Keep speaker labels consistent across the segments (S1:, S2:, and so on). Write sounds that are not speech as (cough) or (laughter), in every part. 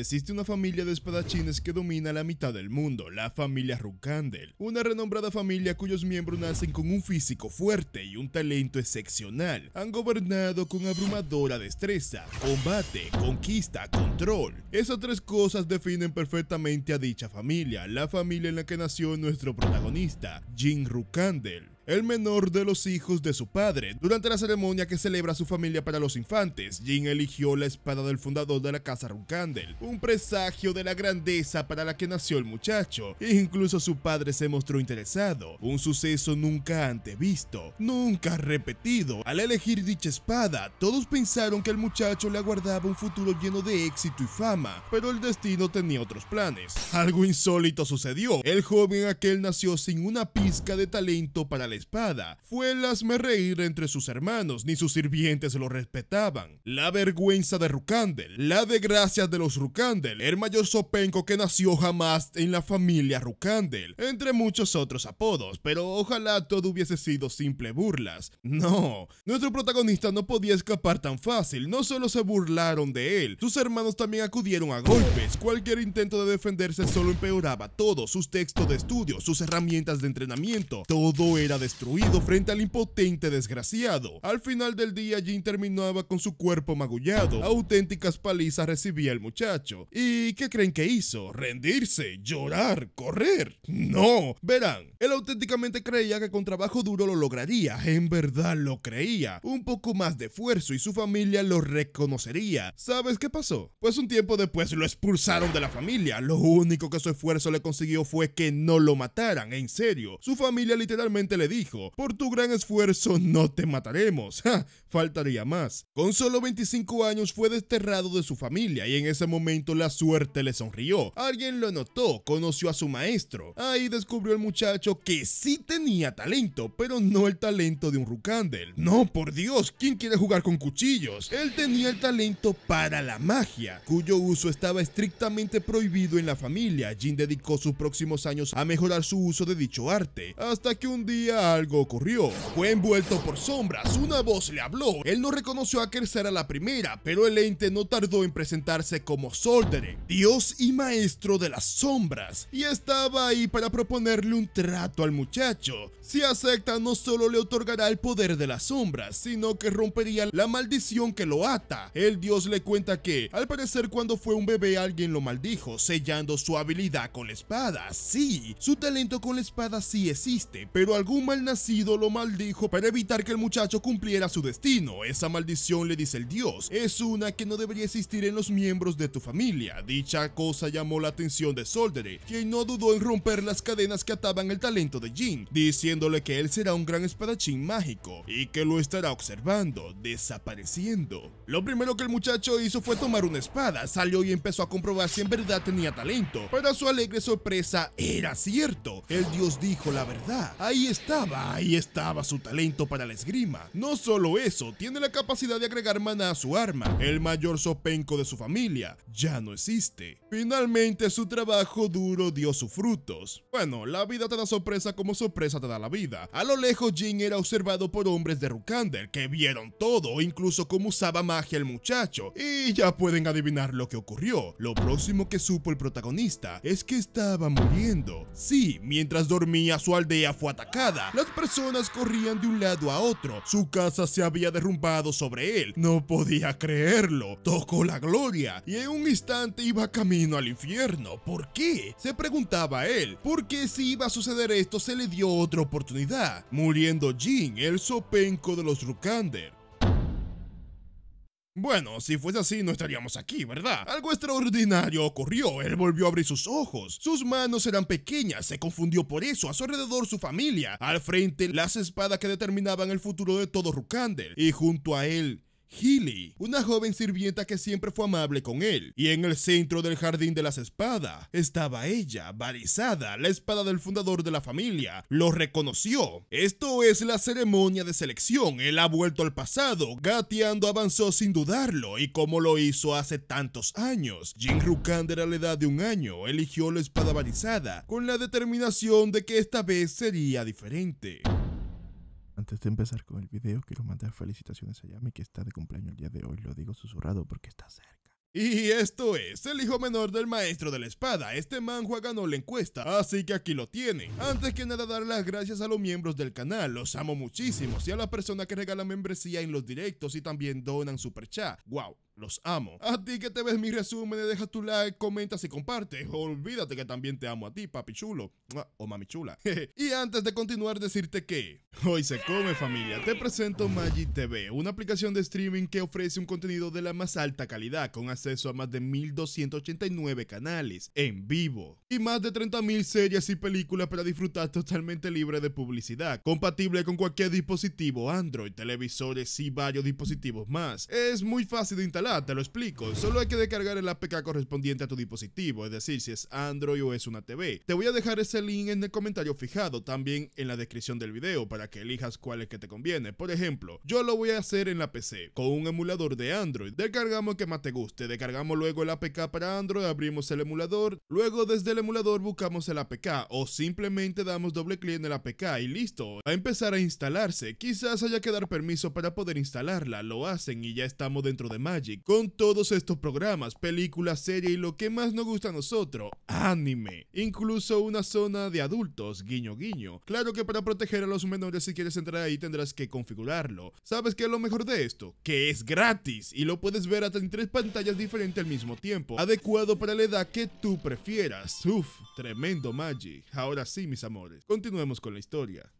S1: Existe una familia de espadachines que domina la mitad del mundo, la familia Rukandel, una renombrada familia cuyos miembros nacen con un físico fuerte y un talento excepcional. Han gobernado con abrumadora destreza, combate, conquista, control. Esas tres cosas definen perfectamente a dicha familia, la familia en la que nació nuestro protagonista, Jin Rukandel el menor de los hijos de su padre. Durante la ceremonia que celebra su familia para los infantes, Jin eligió la espada del fundador de la casa Runkandel, un presagio de la grandeza para la que nació el muchacho. Incluso su padre se mostró interesado, un suceso nunca antes visto, nunca repetido. Al elegir dicha espada, todos pensaron que el muchacho le aguardaba un futuro lleno de éxito y fama, pero el destino tenía otros planes. Algo insólito sucedió. El joven aquel nació sin una pizca de talento para la espada. Fue el reír entre sus hermanos, ni sus sirvientes lo respetaban. La vergüenza de Rukandel, la desgracia de los Rukandel, el mayor sopenco que nació jamás en la familia Rukandel, entre muchos otros apodos, pero ojalá todo hubiese sido simple burlas. No, nuestro protagonista no podía escapar tan fácil, no solo se burlaron de él, sus hermanos también acudieron a golpes, cualquier intento de defenderse solo empeoraba todo, sus textos de estudio, sus herramientas de entrenamiento, todo era destruido frente al impotente desgraciado. Al final del día, Jin terminaba con su cuerpo magullado. Auténticas palizas recibía el muchacho. ¿Y qué creen que hizo? ¿Rendirse? ¿Llorar? ¿Correr? No. Verán, él auténticamente creía que con trabajo duro lo lograría. En verdad lo creía. Un poco más de esfuerzo y su familia lo reconocería. ¿Sabes qué pasó? Pues un tiempo después lo expulsaron de la familia. Lo único que su esfuerzo le consiguió fue que no lo mataran. En serio. Su familia literalmente le dijo, por tu gran esfuerzo no te mataremos. (laughs) faltaría más. Con solo 25 años fue desterrado de su familia y en ese momento la suerte le sonrió. Alguien lo notó, conoció a su maestro. Ahí descubrió el muchacho que sí tenía talento, pero no el talento de un Rukandel. No, por Dios, ¿quién quiere jugar con cuchillos? Él tenía el talento para la magia, cuyo uso estaba estrictamente prohibido en la familia. Jin dedicó sus próximos años a mejorar su uso de dicho arte, hasta que un día algo ocurrió. Fue envuelto por sombras, una voz le habló. Él no reconoció a que era la primera, pero el ente no tardó en presentarse como Solderen, dios y maestro de las sombras, y estaba ahí para proponerle un trato al muchacho. Si acepta, no solo le otorgará el poder de las sombras, sino que rompería la maldición que lo ata. El dios le cuenta que, al parecer cuando fue un bebé alguien lo maldijo, sellando su habilidad con la espada. Sí, su talento con la espada sí existe, pero algún mal nacido lo maldijo para evitar que el muchacho cumpliera su destino. Esa maldición, le dice el dios, es una que no debería existir en los miembros de tu familia. Dicha cosa llamó la atención de Soldere, quien no dudó en romper las cadenas que ataban el talento de Jin, diciéndole que él será un gran espadachín mágico y que lo estará observando, desapareciendo. Lo primero que el muchacho hizo fue tomar una espada, salió y empezó a comprobar si en verdad tenía talento. Para su alegre sorpresa, era cierto. El dios dijo la verdad. Ahí ahí estaba su talento para la esgrima. No solo eso, tiene la capacidad de agregar maná a su arma. El mayor sopenco de su familia ya no existe. Finalmente su trabajo duro dio sus frutos. Bueno, la vida te da sorpresa como sorpresa te da la vida. A lo lejos Jin era observado por hombres de Rukander que vieron todo, incluso cómo usaba magia el muchacho. Y ya pueden adivinar lo que ocurrió. Lo próximo que supo el protagonista es que estaba muriendo. Sí, mientras dormía su aldea fue atacada. Las personas corrían de un lado a otro. Su casa se había derrumbado sobre él. No podía creerlo. Tocó la gloria y en un instante iba camino al infierno. ¿Por qué? Se preguntaba él. Porque si iba a suceder esto se le dio otra oportunidad, muriendo Jin, el sopenco de los Rukander. Bueno, si fuese así no estaríamos aquí, ¿verdad? Algo extraordinario ocurrió, él volvió a abrir sus ojos. Sus manos eran pequeñas, se confundió por eso, a su alrededor su familia, al frente las espadas que determinaban el futuro de todo Rukander, y junto a él Healy, una joven sirvienta que siempre fue amable con él, y en el centro del jardín de las espadas estaba ella, Barizada, la espada del fundador de la familia. Lo reconoció. Esto es la ceremonia de selección. Él ha vuelto al pasado. Gateando avanzó sin dudarlo, y como lo hizo hace tantos años. Jin Rukander a la edad de un año eligió la espada Barizada, con la determinación de que esta vez sería diferente.
S2: Antes de empezar con el video, quiero mandar felicitaciones a Yami que está de cumpleaños el día de hoy. Lo digo susurrado porque está cerca.
S1: Y esto es el hijo menor del maestro de la espada. Este manhua ganó la encuesta, así que aquí lo tienen. Antes que nada, dar las gracias a los miembros del canal, los amo muchísimo. Y a las personas que regalan membresía en los directos y también donan super chat. ¡Wow! Los amo. A ti que te ves mi resumen, deja tu like, comentas y comparte. Olvídate que también te amo a ti, papi chulo. O mami chula. (laughs) y antes de continuar, decirte que hoy se come familia. Te presento Magic TV, una aplicación de streaming que ofrece un contenido de la más alta calidad con acceso a más de 1289 canales en vivo y más de 30.000 series y películas para disfrutar totalmente libre de publicidad, compatible con cualquier dispositivo Android, televisores y varios dispositivos más. Es muy fácil de instalar te lo explico. Solo hay que descargar el APK correspondiente a tu dispositivo, es decir, si es Android o es una TV. Te voy a dejar ese link en el comentario fijado, también en la descripción del video, para que elijas cuál es que te conviene. Por ejemplo, yo lo voy a hacer en la PC, con un emulador de Android. Descargamos el que más te guste, descargamos luego el APK para Android, abrimos el emulador, luego desde el emulador buscamos el APK o simplemente damos doble clic en el APK y listo, a empezar a instalarse. Quizás haya que dar permiso para poder instalarla, lo hacen y ya estamos dentro de Magic con todos estos programas, películas, series y lo que más nos gusta a nosotros, anime. Incluso una zona de adultos, guiño guiño. Claro que para proteger a los menores si quieres entrar ahí tendrás que configurarlo. ¿Sabes qué es lo mejor de esto? Que es gratis y lo puedes ver hasta en tres pantallas diferentes al mismo tiempo, adecuado para la edad que tú prefieras. Uf, tremendo Magic. Ahora sí, mis amores, continuemos con la historia.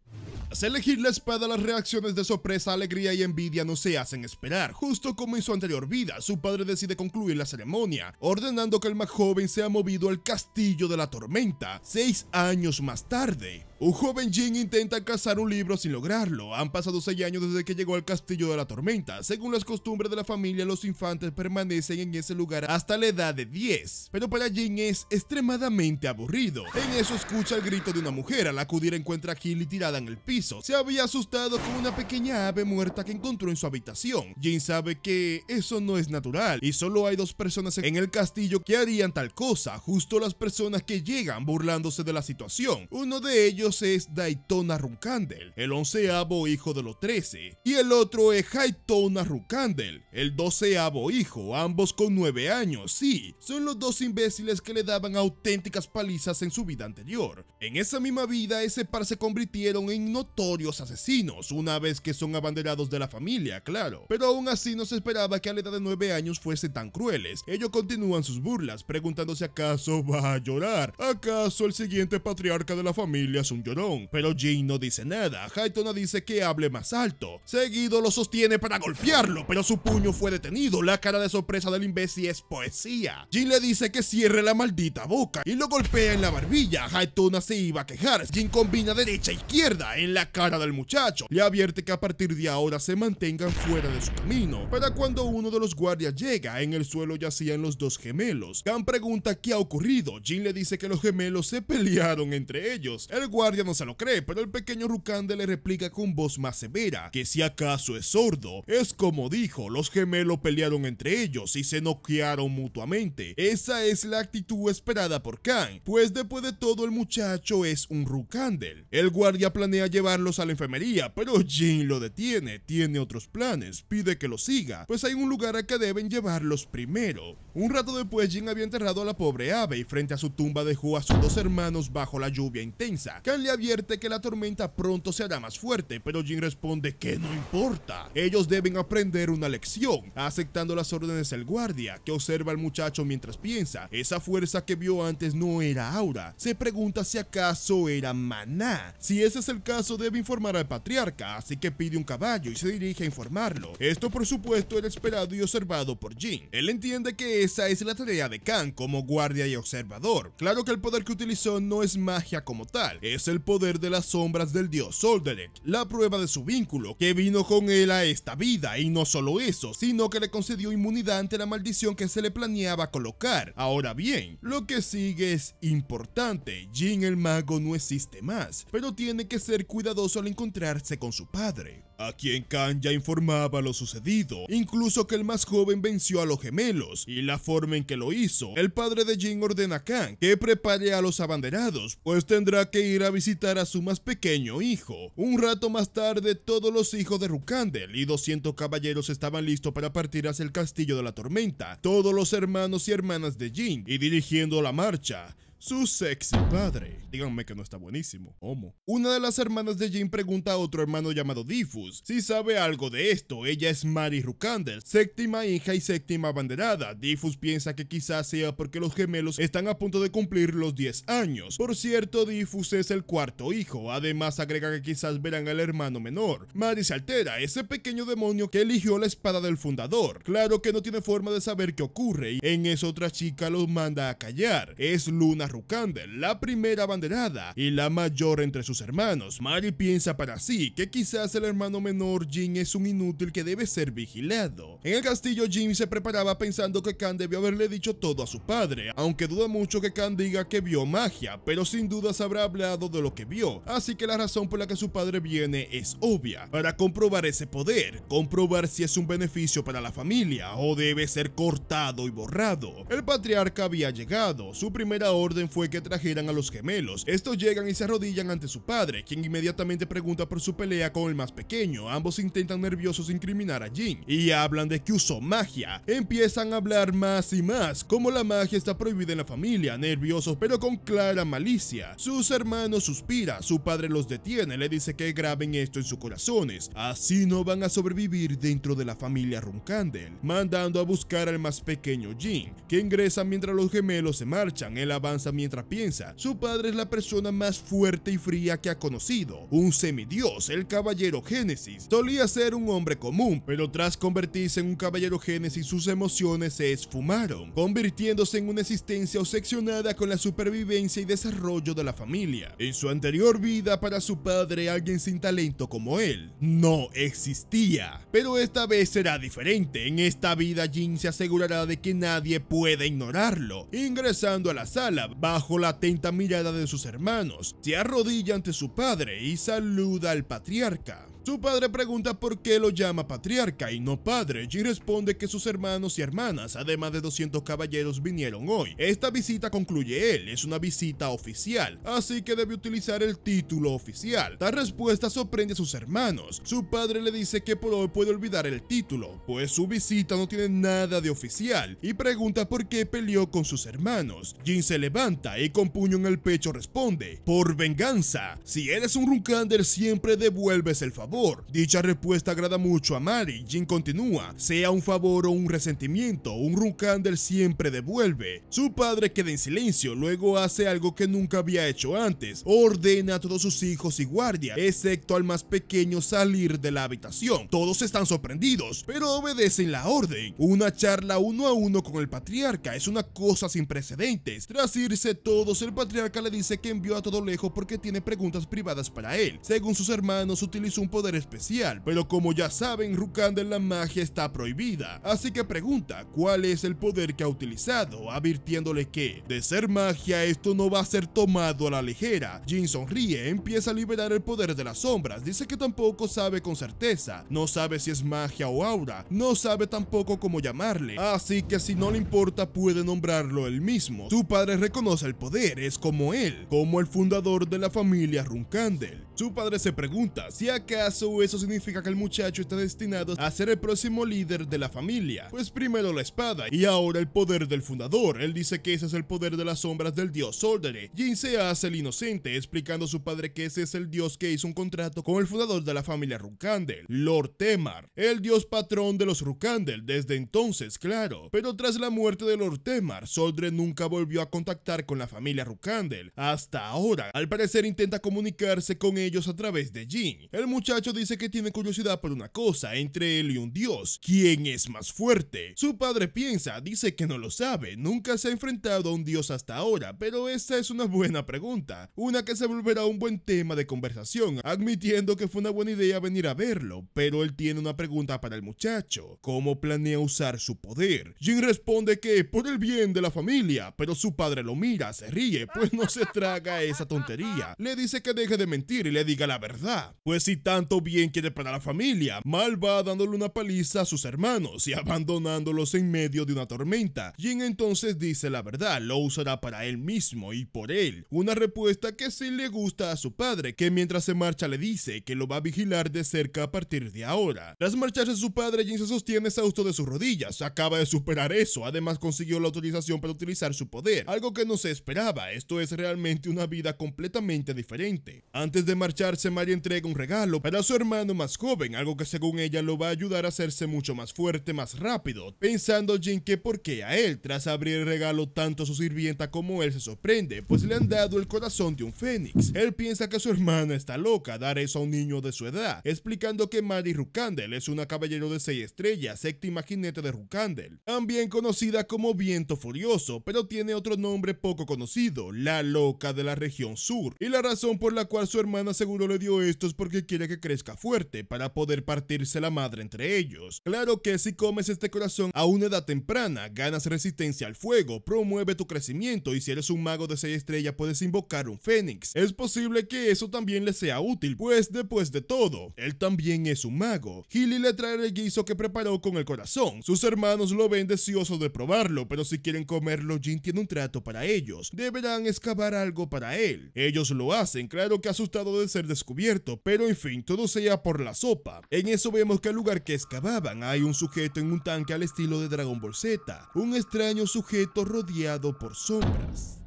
S1: Al elegir la espada, las reacciones de sorpresa, alegría y envidia no se hacen esperar. Justo como en su anterior vida, su padre decide concluir la ceremonia, ordenando que el más joven sea movido al castillo de la tormenta, seis años más tarde. Un joven Jin intenta cazar un libro sin lograrlo. Han pasado 6 años desde que llegó al castillo de la tormenta. Según las costumbres de la familia, los infantes permanecen en ese lugar hasta la edad de 10. Pero para Jin es extremadamente aburrido. En eso escucha el grito de una mujer. Al acudir encuentra a Hilly tirada el piso. Se había asustado con una pequeña ave muerta que encontró en su habitación. Jin sabe que eso no es natural y solo hay dos personas en el castillo que harían tal cosa. Justo las personas que llegan burlándose de la situación. Uno de ellos es Daytona Runkandel, el onceavo hijo de los trece, y el otro es Haitona Runkandel, el doceavo hijo, ambos con nueve años, sí, son los dos imbéciles que le daban auténticas palizas en su vida anterior. En esa misma vida, ese par se convirtieron en notorios asesinos, una vez que son abanderados de la familia, claro, pero aún así no se esperaba que a la edad de nueve años fuesen tan crueles. Ellos continúan sus burlas, preguntándose acaso va a llorar, acaso el siguiente patriarca de la familia es un llorón, pero Jin no dice nada. Haitona dice que hable más alto. Seguido lo sostiene para golpearlo, pero su puño fue detenido. La cara de sorpresa del imbécil es poesía. Jin le dice que cierre la maldita boca y lo golpea en la barbilla. Haitona se iba a quejar. Jin combina derecha e izquierda en la cara del muchacho. Le advierte que a partir de ahora se mantengan fuera de su camino. Para cuando uno de los guardias llega, en el suelo yacían los dos gemelos. Khan pregunta qué ha ocurrido. Jin le dice que los gemelos se pelearon entre ellos. El guardia no se lo cree, pero el pequeño Rukande le replica con voz más severa que si acaso es sordo. Es como dijo, los gemelos pelearon entre ellos y se noquearon mutuamente. Esa es la actitud esperada por Khan, pues después de todo el muchacho es un Rukandel. El guardia planea llevarlos a la enfermería, pero Jin lo detiene, tiene otros planes, pide que lo siga, pues hay un lugar a que deben llevarlos primero. Un rato después Jin había enterrado a la pobre ave y frente a su tumba dejó a sus dos hermanos bajo la lluvia intensa le advierte que la tormenta pronto se hará más fuerte, pero Jin responde que no importa. Ellos deben aprender una lección, aceptando las órdenes del guardia, que observa al muchacho mientras piensa. Esa fuerza que vio antes no era aura. Se pregunta si acaso era maná. Si ese es el caso, debe informar al patriarca, así que pide un caballo y se dirige a informarlo. Esto por supuesto era esperado y observado por Jin. Él entiende que esa es la tarea de Khan como guardia y observador. Claro que el poder que utilizó no es magia como tal, es el poder de las sombras del dios Solderek, la prueba de su vínculo, que vino con él a esta vida, y no solo eso, sino que le concedió inmunidad ante la maldición que se le planeaba colocar. Ahora bien, lo que sigue es importante, Jin el mago no existe más, pero tiene que ser cuidado cuidadoso al encontrarse con su padre, a quien Khan ya informaba lo sucedido, incluso que el más joven venció a los gemelos, y la forma en que lo hizo. El padre de Jin ordena a Khan que prepare a los abanderados, pues tendrá que ir a visitar a su más pequeño hijo. Un rato más tarde, todos los hijos de Rukandel y 200 caballeros estaban listos para partir hacia el castillo de la tormenta, todos los hermanos y hermanas de Jin, y dirigiendo la marcha su sexy padre. Díganme que no está buenísimo. Homo. Una de las hermanas de Jin pregunta a otro hermano llamado Diffus si sabe algo de esto. Ella es Mary Rukandel, séptima hija y séptima abanderada. Diffus piensa que quizás sea porque los gemelos están a punto de cumplir los 10 años. Por cierto, Diffus es el cuarto hijo. Además, agrega que quizás verán al hermano menor. Mary se altera, ese pequeño demonio que eligió la espada del fundador. Claro que no tiene forma de saber qué ocurre y en eso otra chica los manda a callar. Es Luna Rukandel, la primera abanderada y la mayor entre sus hermanos. Mari piensa para sí que quizás el hermano menor Jin es un inútil que debe ser vigilado. En el castillo Jin se preparaba pensando que Khan debió haberle dicho todo a su padre, aunque duda mucho que Khan diga que vio magia, pero sin dudas habrá hablado de lo que vio, así que la razón por la que su padre viene es obvia, para comprobar ese poder, comprobar si es un beneficio para la familia o debe ser cortado y borrado. El patriarca había llegado, su primera orden fue que trajeran a los gemelos. Estos llegan y se arrodillan ante su padre, quien inmediatamente pregunta por su pelea con el más pequeño. Ambos intentan nerviosos incriminar a Jin y hablan de que usó magia. Empiezan a hablar más y más, como la magia está prohibida en la familia, nerviosos pero con clara malicia. Sus hermanos suspira, su padre los detiene, le dice que graben esto en sus corazones, así no van a sobrevivir dentro de la familia Runkandel, mandando a buscar al más pequeño Jin, que ingresa mientras los gemelos se marchan, él avanza mientras piensa. Su padre es la persona más fuerte y fría que ha conocido, un semidios, el caballero Génesis. Solía ser un hombre común, pero tras convertirse en un caballero Génesis sus emociones se esfumaron, convirtiéndose en una existencia obsesionada con la supervivencia y desarrollo de la familia. En su anterior vida para su padre alguien sin talento como él no existía, pero esta vez será diferente. En esta vida Jin se asegurará de que nadie pueda ignorarlo, ingresando a la sala bajo la atenta mirada de sus hermanos, se arrodilla ante su padre y saluda al patriarca. Su padre pregunta por qué lo llama patriarca y no padre, y responde que sus hermanos y hermanas, además de 200 caballeros, vinieron hoy. Esta visita, concluye él, es una visita oficial, así que debe utilizar el título oficial. La respuesta sorprende a sus hermanos. Su padre le dice que por hoy puede olvidar el título, pues su visita no tiene nada de oficial, y pregunta por qué peleó con sus hermanos. Jin se levanta y con puño en el pecho responde, por venganza. Si eres un Runkander siempre devuelves el favor Dicha respuesta agrada mucho a Mari. Jin continúa, sea un favor o un resentimiento, un Runkander siempre devuelve. Su padre queda en silencio, luego hace algo que nunca había hecho antes. Ordena a todos sus hijos y guardias, excepto al más pequeño salir de la habitación. Todos están sorprendidos, pero obedecen la orden. Una charla uno a uno con el patriarca es una cosa sin precedentes. Tras irse todos, el patriarca le dice que envió a todo lejos porque tiene preguntas privadas para él. Según sus hermanos, utilizó un poder especial, pero como ya saben, Rukandel la magia está prohibida, así que pregunta cuál es el poder que ha utilizado, advirtiéndole que, de ser magia, esto no va a ser tomado a la ligera. Jin sonríe, empieza a liberar el poder de las sombras, dice que tampoco sabe con certeza, no sabe si es magia o aura, no sabe tampoco cómo llamarle, así que si no le importa puede nombrarlo él mismo. Su padre reconoce el poder, es como él, como el fundador de la familia Runkandel. Su padre se pregunta si acaso eso significa que el muchacho está destinado a ser el próximo líder de la familia. Pues primero la espada y ahora el poder del fundador. Él dice que ese es el poder de las sombras del dios Soldere. Jin se hace el inocente explicando a su padre que ese es el dios que hizo un contrato con el fundador de la familia Rukandel, Lord Temar, el dios patrón de los Rukandel desde entonces, claro. Pero tras la muerte de Lord Temar, Soldre nunca volvió a contactar con la familia Rukandel. Hasta ahora, al parecer intenta comunicarse con ellos a través de Jin. El muchacho muchacho dice que tiene curiosidad por una cosa entre él y un dios. ¿Quién es más fuerte? Su padre piensa, dice que no lo sabe, nunca se ha enfrentado a un dios hasta ahora, pero esta es una buena pregunta, una que se volverá un buen tema de conversación, admitiendo que fue una buena idea venir a verlo, pero él tiene una pregunta para el muchacho, ¿cómo planea usar su poder? Jin responde que por el bien de la familia, pero su padre lo mira, se ríe, pues no se traga esa tontería. Le dice que deje de mentir y le diga la verdad, pues si tanto bien quiere para la familia, mal va dándole una paliza a sus hermanos y (laughs) abandonándolos en medio de una tormenta. Jin entonces dice la verdad, lo usará para él mismo y por él. Una respuesta que sí le gusta a su padre, que mientras se marcha le dice que lo va a vigilar de cerca a partir de ahora. Tras marcharse su padre, Jin se sostiene exhausto de sus rodillas, acaba de superar eso, además consiguió la autorización para utilizar su poder, algo que no se esperaba, esto es realmente una vida completamente diferente. Antes de marcharse, Mari entrega un regalo para su hermano más joven, algo que según ella lo va a ayudar a hacerse mucho más fuerte, más rápido, pensando Jin que por qué a él, tras abrir el regalo tanto su sirvienta como él se sorprende, pues le han dado el corazón de un fénix. Él piensa que su hermana está loca dar eso a un niño de su edad, explicando que Mari Rukandel es una caballero de 6 estrellas, séptima jinete de Rukandel, también conocida como Viento Furioso, pero tiene otro nombre poco conocido, la loca de la región sur, y la razón por la cual su hermana seguro le dio esto es porque quiere que fuerte para poder partirse la madre entre ellos. Claro que si comes este corazón a una edad temprana, ganas resistencia al fuego, promueve tu crecimiento y si eres un mago de 6 estrellas puedes invocar un fénix. Es posible que eso también le sea útil, pues después de todo, él también es un mago. Hilly le trae el guiso que preparó con el corazón. Sus hermanos lo ven deseosos de probarlo, pero si quieren comerlo, Jin tiene un trato para ellos. Deberán excavar algo para él. Ellos lo hacen, claro que asustado de ser descubierto, pero en fin, todo sea por la sopa. En eso vemos que al lugar que excavaban hay un sujeto en un tanque al estilo de Dragon Ball Z, un extraño sujeto rodeado por sombras.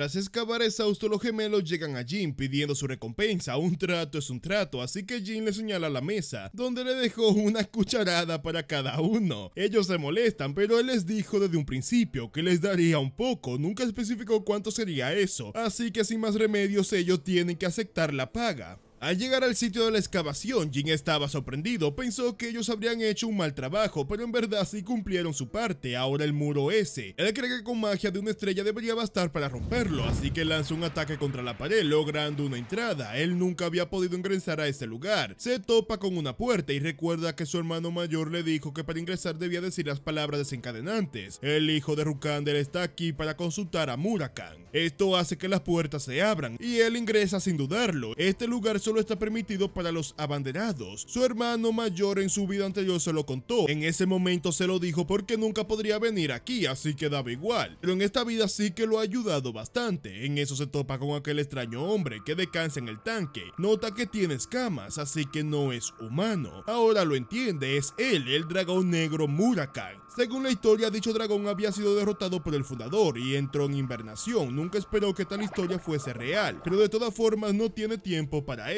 S1: Tras excavar exhausto, los gemelos llegan a Jin pidiendo su recompensa. Un trato es un trato, así que Jin le señala la mesa, donde le dejó una cucharada para cada uno. Ellos se molestan, pero él les dijo desde un principio que les daría un poco, nunca especificó cuánto sería eso, así que sin más remedios ellos tienen que aceptar la paga. Al llegar al sitio de la excavación, Jin estaba sorprendido, pensó que ellos habrían hecho un mal trabajo, pero en verdad sí cumplieron su parte, ahora el muro ese. Él cree que con magia de una estrella debería bastar para romperlo, así que lanza un ataque contra la pared, logrando una entrada. Él nunca había podido ingresar a ese lugar. Se topa con una puerta y recuerda que su hermano mayor le dijo que para ingresar debía decir las palabras desencadenantes. El hijo de Rukander está aquí para consultar a Murakan. Esto hace que las puertas se abran y él ingresa sin dudarlo. Este lugar solo está permitido para los abanderados. Su hermano mayor en su vida anterior se lo contó. En ese momento se lo dijo porque nunca podría venir aquí, así que daba igual. Pero en esta vida sí que lo ha ayudado bastante. En eso se topa con aquel extraño hombre que descansa en el tanque. Nota que tiene escamas, así que no es humano. Ahora lo entiende, es él, el dragón negro Murakan. Según la historia, dicho dragón había sido derrotado por el fundador y entró en invernación. Nunca esperó que tal historia fuese real, pero de todas formas no tiene tiempo para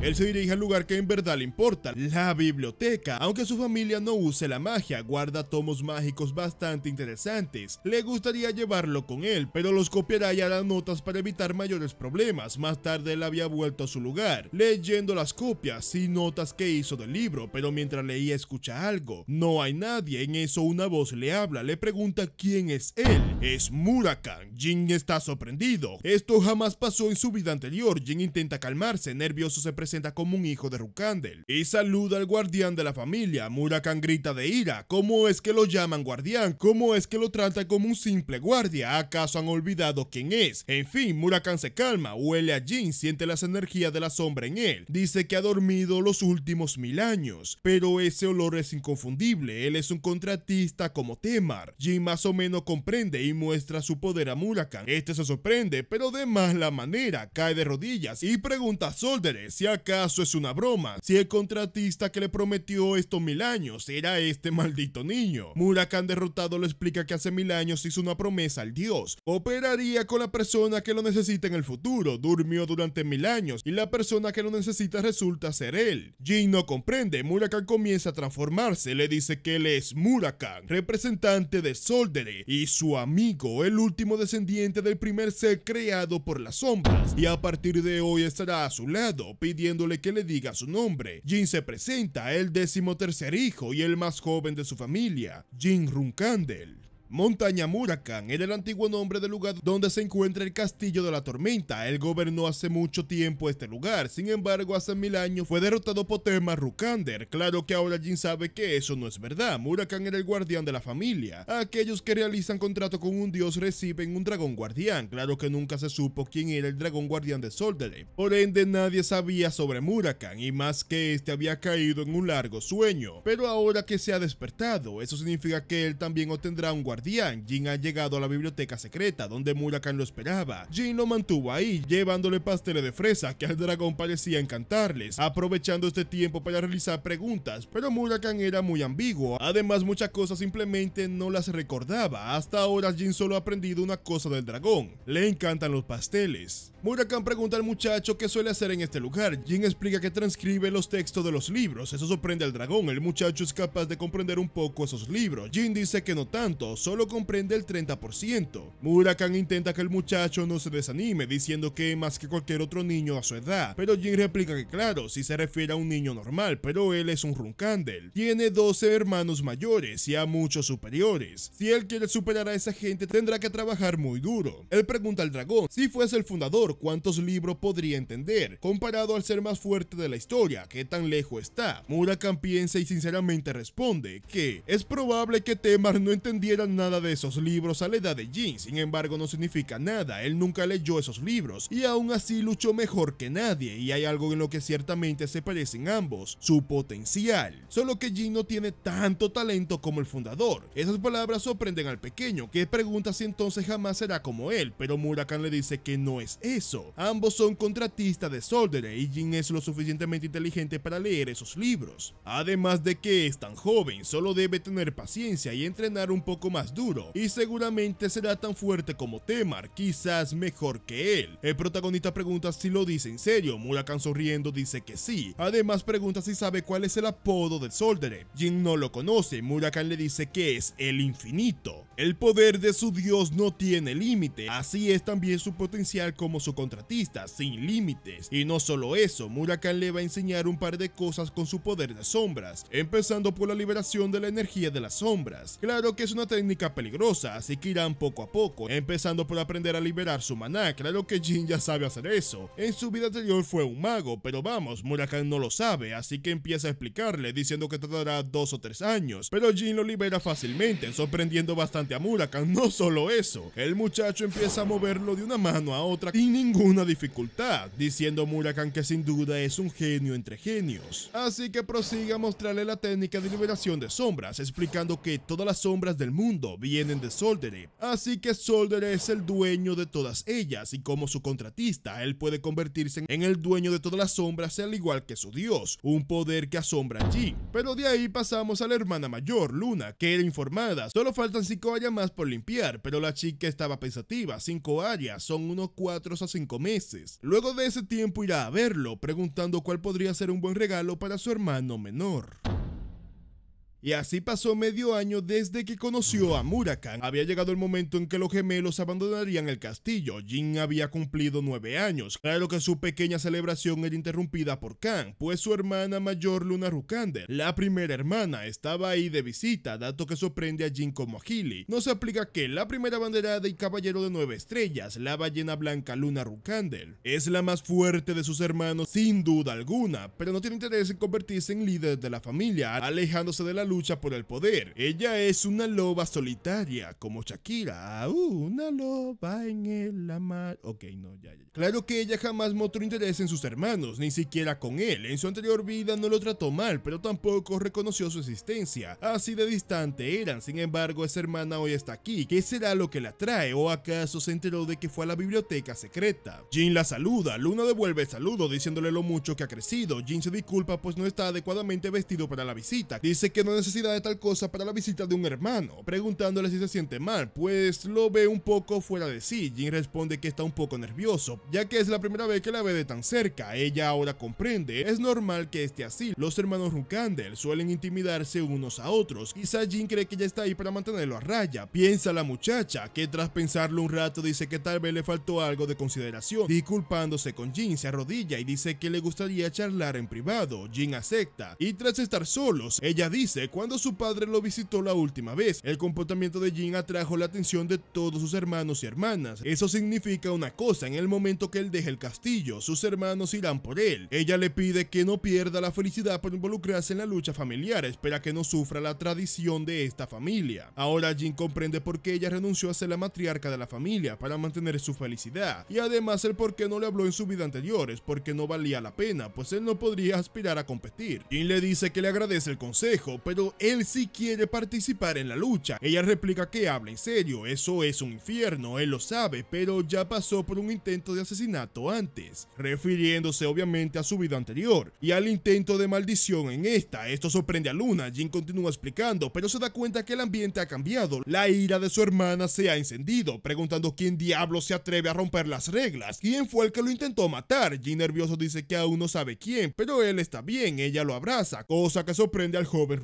S1: Él se dirige al lugar que en verdad le importa, la biblioteca. Aunque su familia no use la magia, guarda tomos mágicos bastante interesantes. Le gustaría llevarlo con él, pero los copiará y hará notas para evitar mayores problemas. Más tarde él había vuelto a su lugar, leyendo las copias y notas que hizo del libro, pero mientras leía escucha algo. No hay nadie, en eso una voz le habla, le pregunta quién es él. Es Murakan. Jin está sorprendido. Esto jamás pasó en su vida anterior. Jin intenta calmarse, nervioso se presenta como un hijo de Rukandel y saluda al guardián de la familia. Murakan grita de ira. ¿Cómo es que lo llaman guardián? ¿Cómo es que lo tratan como un simple guardia? ¿Acaso han olvidado quién es? En fin, Murakan se calma, huele a Jin, siente las energías de la sombra en él. Dice que ha dormido los últimos mil años, pero ese olor es inconfundible. Él es un contratista como Temar. Jin más o menos comprende y muestra su poder a Murakan. Este se sorprende, pero de mala manera, cae de rodillas y pregunta a Si acaso es una broma, si el contratista que le prometió estos mil años era este maldito niño. Murakan derrotado le explica que hace mil años hizo una promesa al dios. Operaría con la persona que lo necesita en el futuro, durmió durante mil años y la persona que lo necesita resulta ser él. Jin no comprende, Murakan comienza a transformarse, le dice que él es Murakan representante de Soldere, y su amigo, el último descendiente del primer ser creado por las sombras, y a partir de hoy estará a su lado. Pidiéndole que le diga su nombre. Jin se presenta, el décimo tercer hijo y el más joven de su familia, Jin Runkandel. Montaña Murakan era el antiguo nombre del lugar donde se encuentra el Castillo de la Tormenta. Él gobernó hace mucho tiempo este lugar, sin embargo hace mil años fue derrotado por Tema Rukander. Claro que ahora Jin sabe que eso no es verdad, Murakan era el guardián de la familia. Aquellos que realizan contrato con un dios reciben un dragón guardián, claro que nunca se supo quién era el dragón guardián de Soldere. Por ende nadie sabía sobre Murakan y más que este había caído en un largo sueño. Pero ahora que se ha despertado, eso significa que él también obtendrá un guardián Jin ha llegado a la biblioteca secreta donde Murakan lo esperaba. Jin lo mantuvo ahí, llevándole pasteles de fresa que al dragón parecía encantarles, aprovechando este tiempo para realizar preguntas, pero Murakan era muy ambiguo, además muchas cosas simplemente no las recordaba. Hasta ahora Jin solo ha aprendido una cosa del dragón, le encantan los pasteles. Murakan pregunta al muchacho qué suele hacer en este lugar. Jin explica que transcribe los textos de los libros. Eso sorprende al dragón. El muchacho es capaz de comprender un poco esos libros. Jin dice que no tanto, solo comprende el 30%. Murakan intenta que el muchacho no se desanime, diciendo que más que cualquier otro niño a su edad. Pero Jin replica que claro, si se refiere a un niño normal, pero él es un Runkandel. Tiene 12 hermanos mayores y a muchos superiores. Si él quiere superar a esa gente, tendrá que trabajar muy duro. Él pregunta al dragón si fuese el fundador cuántos libros podría entender, comparado al ser más fuerte de la historia, qué tan lejos está. Murakan piensa y sinceramente responde que es probable que Temar no entendiera nada de esos libros a la edad de Jin, sin embargo no significa nada, él nunca leyó esos libros y aún así luchó mejor que nadie y hay algo en lo que ciertamente se parecen ambos, su potencial. Solo que Jin no tiene tanto talento como el fundador. Esas palabras sorprenden al pequeño, que pregunta si entonces jamás será como él, pero Murakan le dice que no es él Ambos son contratistas de Soldere y Jin es lo suficientemente inteligente para leer esos libros. Además de que es tan joven, solo debe tener paciencia y entrenar un poco más duro, y seguramente será tan fuerte como Temar, quizás mejor que él. El protagonista pregunta si lo dice en serio, Murakan sonriendo dice que sí. Además pregunta si sabe cuál es el apodo de Soldere. Jin no lo conoce, Murakan le dice que es el infinito. El poder de su dios no tiene límite, así es también su potencial como su contratista, sin límites. Y no solo eso, Murakan le va a enseñar un par de cosas con su poder de sombras, empezando por la liberación de la energía de las sombras. Claro que es una técnica peligrosa, así que irán poco a poco, empezando por aprender a liberar su maná. Claro que Jin ya sabe hacer eso. En su vida anterior fue un mago, pero vamos, Murakan no lo sabe, así que empieza a explicarle, diciendo que tardará dos o tres años. Pero Jin lo libera fácilmente, sorprendiendo bastante a Murakan. No solo eso, el muchacho empieza a moverlo de una mano a otra sin ninguna dificultad, diciendo Murakan que sin duda es un genio entre genios. Así que prosigue a mostrarle la técnica de liberación de sombras, explicando que todas las sombras del mundo vienen de Soldere, así que Soldere es el dueño de todas ellas y como su contratista, él puede convertirse en el dueño de todas las sombras al igual que su dios, un poder que asombra a Jin. Pero de ahí pasamos a la hermana mayor, Luna, que era informada, solo faltan 5 áreas más por limpiar, pero la chica estaba pensativa, 5 áreas son unos 4 a 5 meses. Luego de ese tiempo irá a verlo, preguntando cuál podría ser un buen regalo para su hermano menor. Y así pasó medio año desde que conoció a Murakan. Había llegado el momento en que los gemelos abandonarían el castillo. Jin había cumplido nueve años. Claro que su pequeña celebración era interrumpida por Khan, pues su hermana mayor Luna Rukander, la primera hermana, estaba ahí de visita, dato que sorprende a Jin como a. No se aplica que la primera banderada y caballero de nueve estrellas, la ballena blanca Luna Rukander, es la más fuerte de sus hermanos sin duda alguna, pero no tiene interés en convertirse en líder de la familia, alejándose de la lucha por el poder. Ella es una loba solitaria, como Shakira. Uh, una loba en el mar. Ok, no, ya, ya. Claro que ella jamás mostró interés en sus hermanos, ni siquiera con él. En su anterior vida no lo trató mal, pero tampoco reconoció su existencia. Así de distante eran, sin embargo, esa hermana hoy está aquí. ¿Qué será lo que la trae? ¿O acaso se enteró de que fue a la biblioteca secreta? Jin la saluda, Luna devuelve el saludo diciéndole lo mucho que ha crecido. Jin se disculpa pues no está adecuadamente vestido para la visita. Dice que no necesidad de tal cosa para la visita de un hermano, preguntándole si se siente mal, pues lo ve un poco fuera de sí. Jin responde que está un poco nervioso, ya que es la primera vez que la ve de tan cerca. Ella ahora comprende, es normal que esté así. Los hermanos Rukandel suelen intimidarse unos a otros. Quizá Jin cree que ya está ahí para mantenerlo a raya. Piensa la muchacha, que tras pensarlo un rato dice que tal vez le faltó algo de consideración. Disculpándose con Jin, se arrodilla y dice que le gustaría charlar en privado. Jin acepta, y tras estar solos, ella dice cuando su padre lo visitó la última vez. El comportamiento de Jin atrajo la atención de todos sus hermanos y hermanas. Eso significa una cosa, en el momento que él deje el castillo, sus hermanos irán por él. Ella le pide que no pierda la felicidad por involucrarse en la lucha familiar, espera que no sufra la tradición de esta familia. Ahora Jin comprende por qué ella renunció a ser la matriarca de la familia para mantener su felicidad, y además el por qué no le habló en su vida anterior, es porque no valía la pena, pues él no podría aspirar a competir. Jin le dice que le agradece el consejo, pero él sí quiere participar en la lucha. Ella replica que habla en serio, eso es un infierno, él lo sabe, pero ya pasó por un intento de asesinato antes, refiriéndose obviamente a su vida anterior y al intento de maldición en esta. Esto sorprende a Luna, Jin continúa explicando, pero se da cuenta que el ambiente ha cambiado. La ira de su hermana se ha encendido, preguntando quién diablo se atreve a romper las reglas. ¿Quién fue el que lo intentó matar? Jin nervioso dice que aún no sabe quién, pero él está bien, ella lo abraza, cosa que sorprende al joven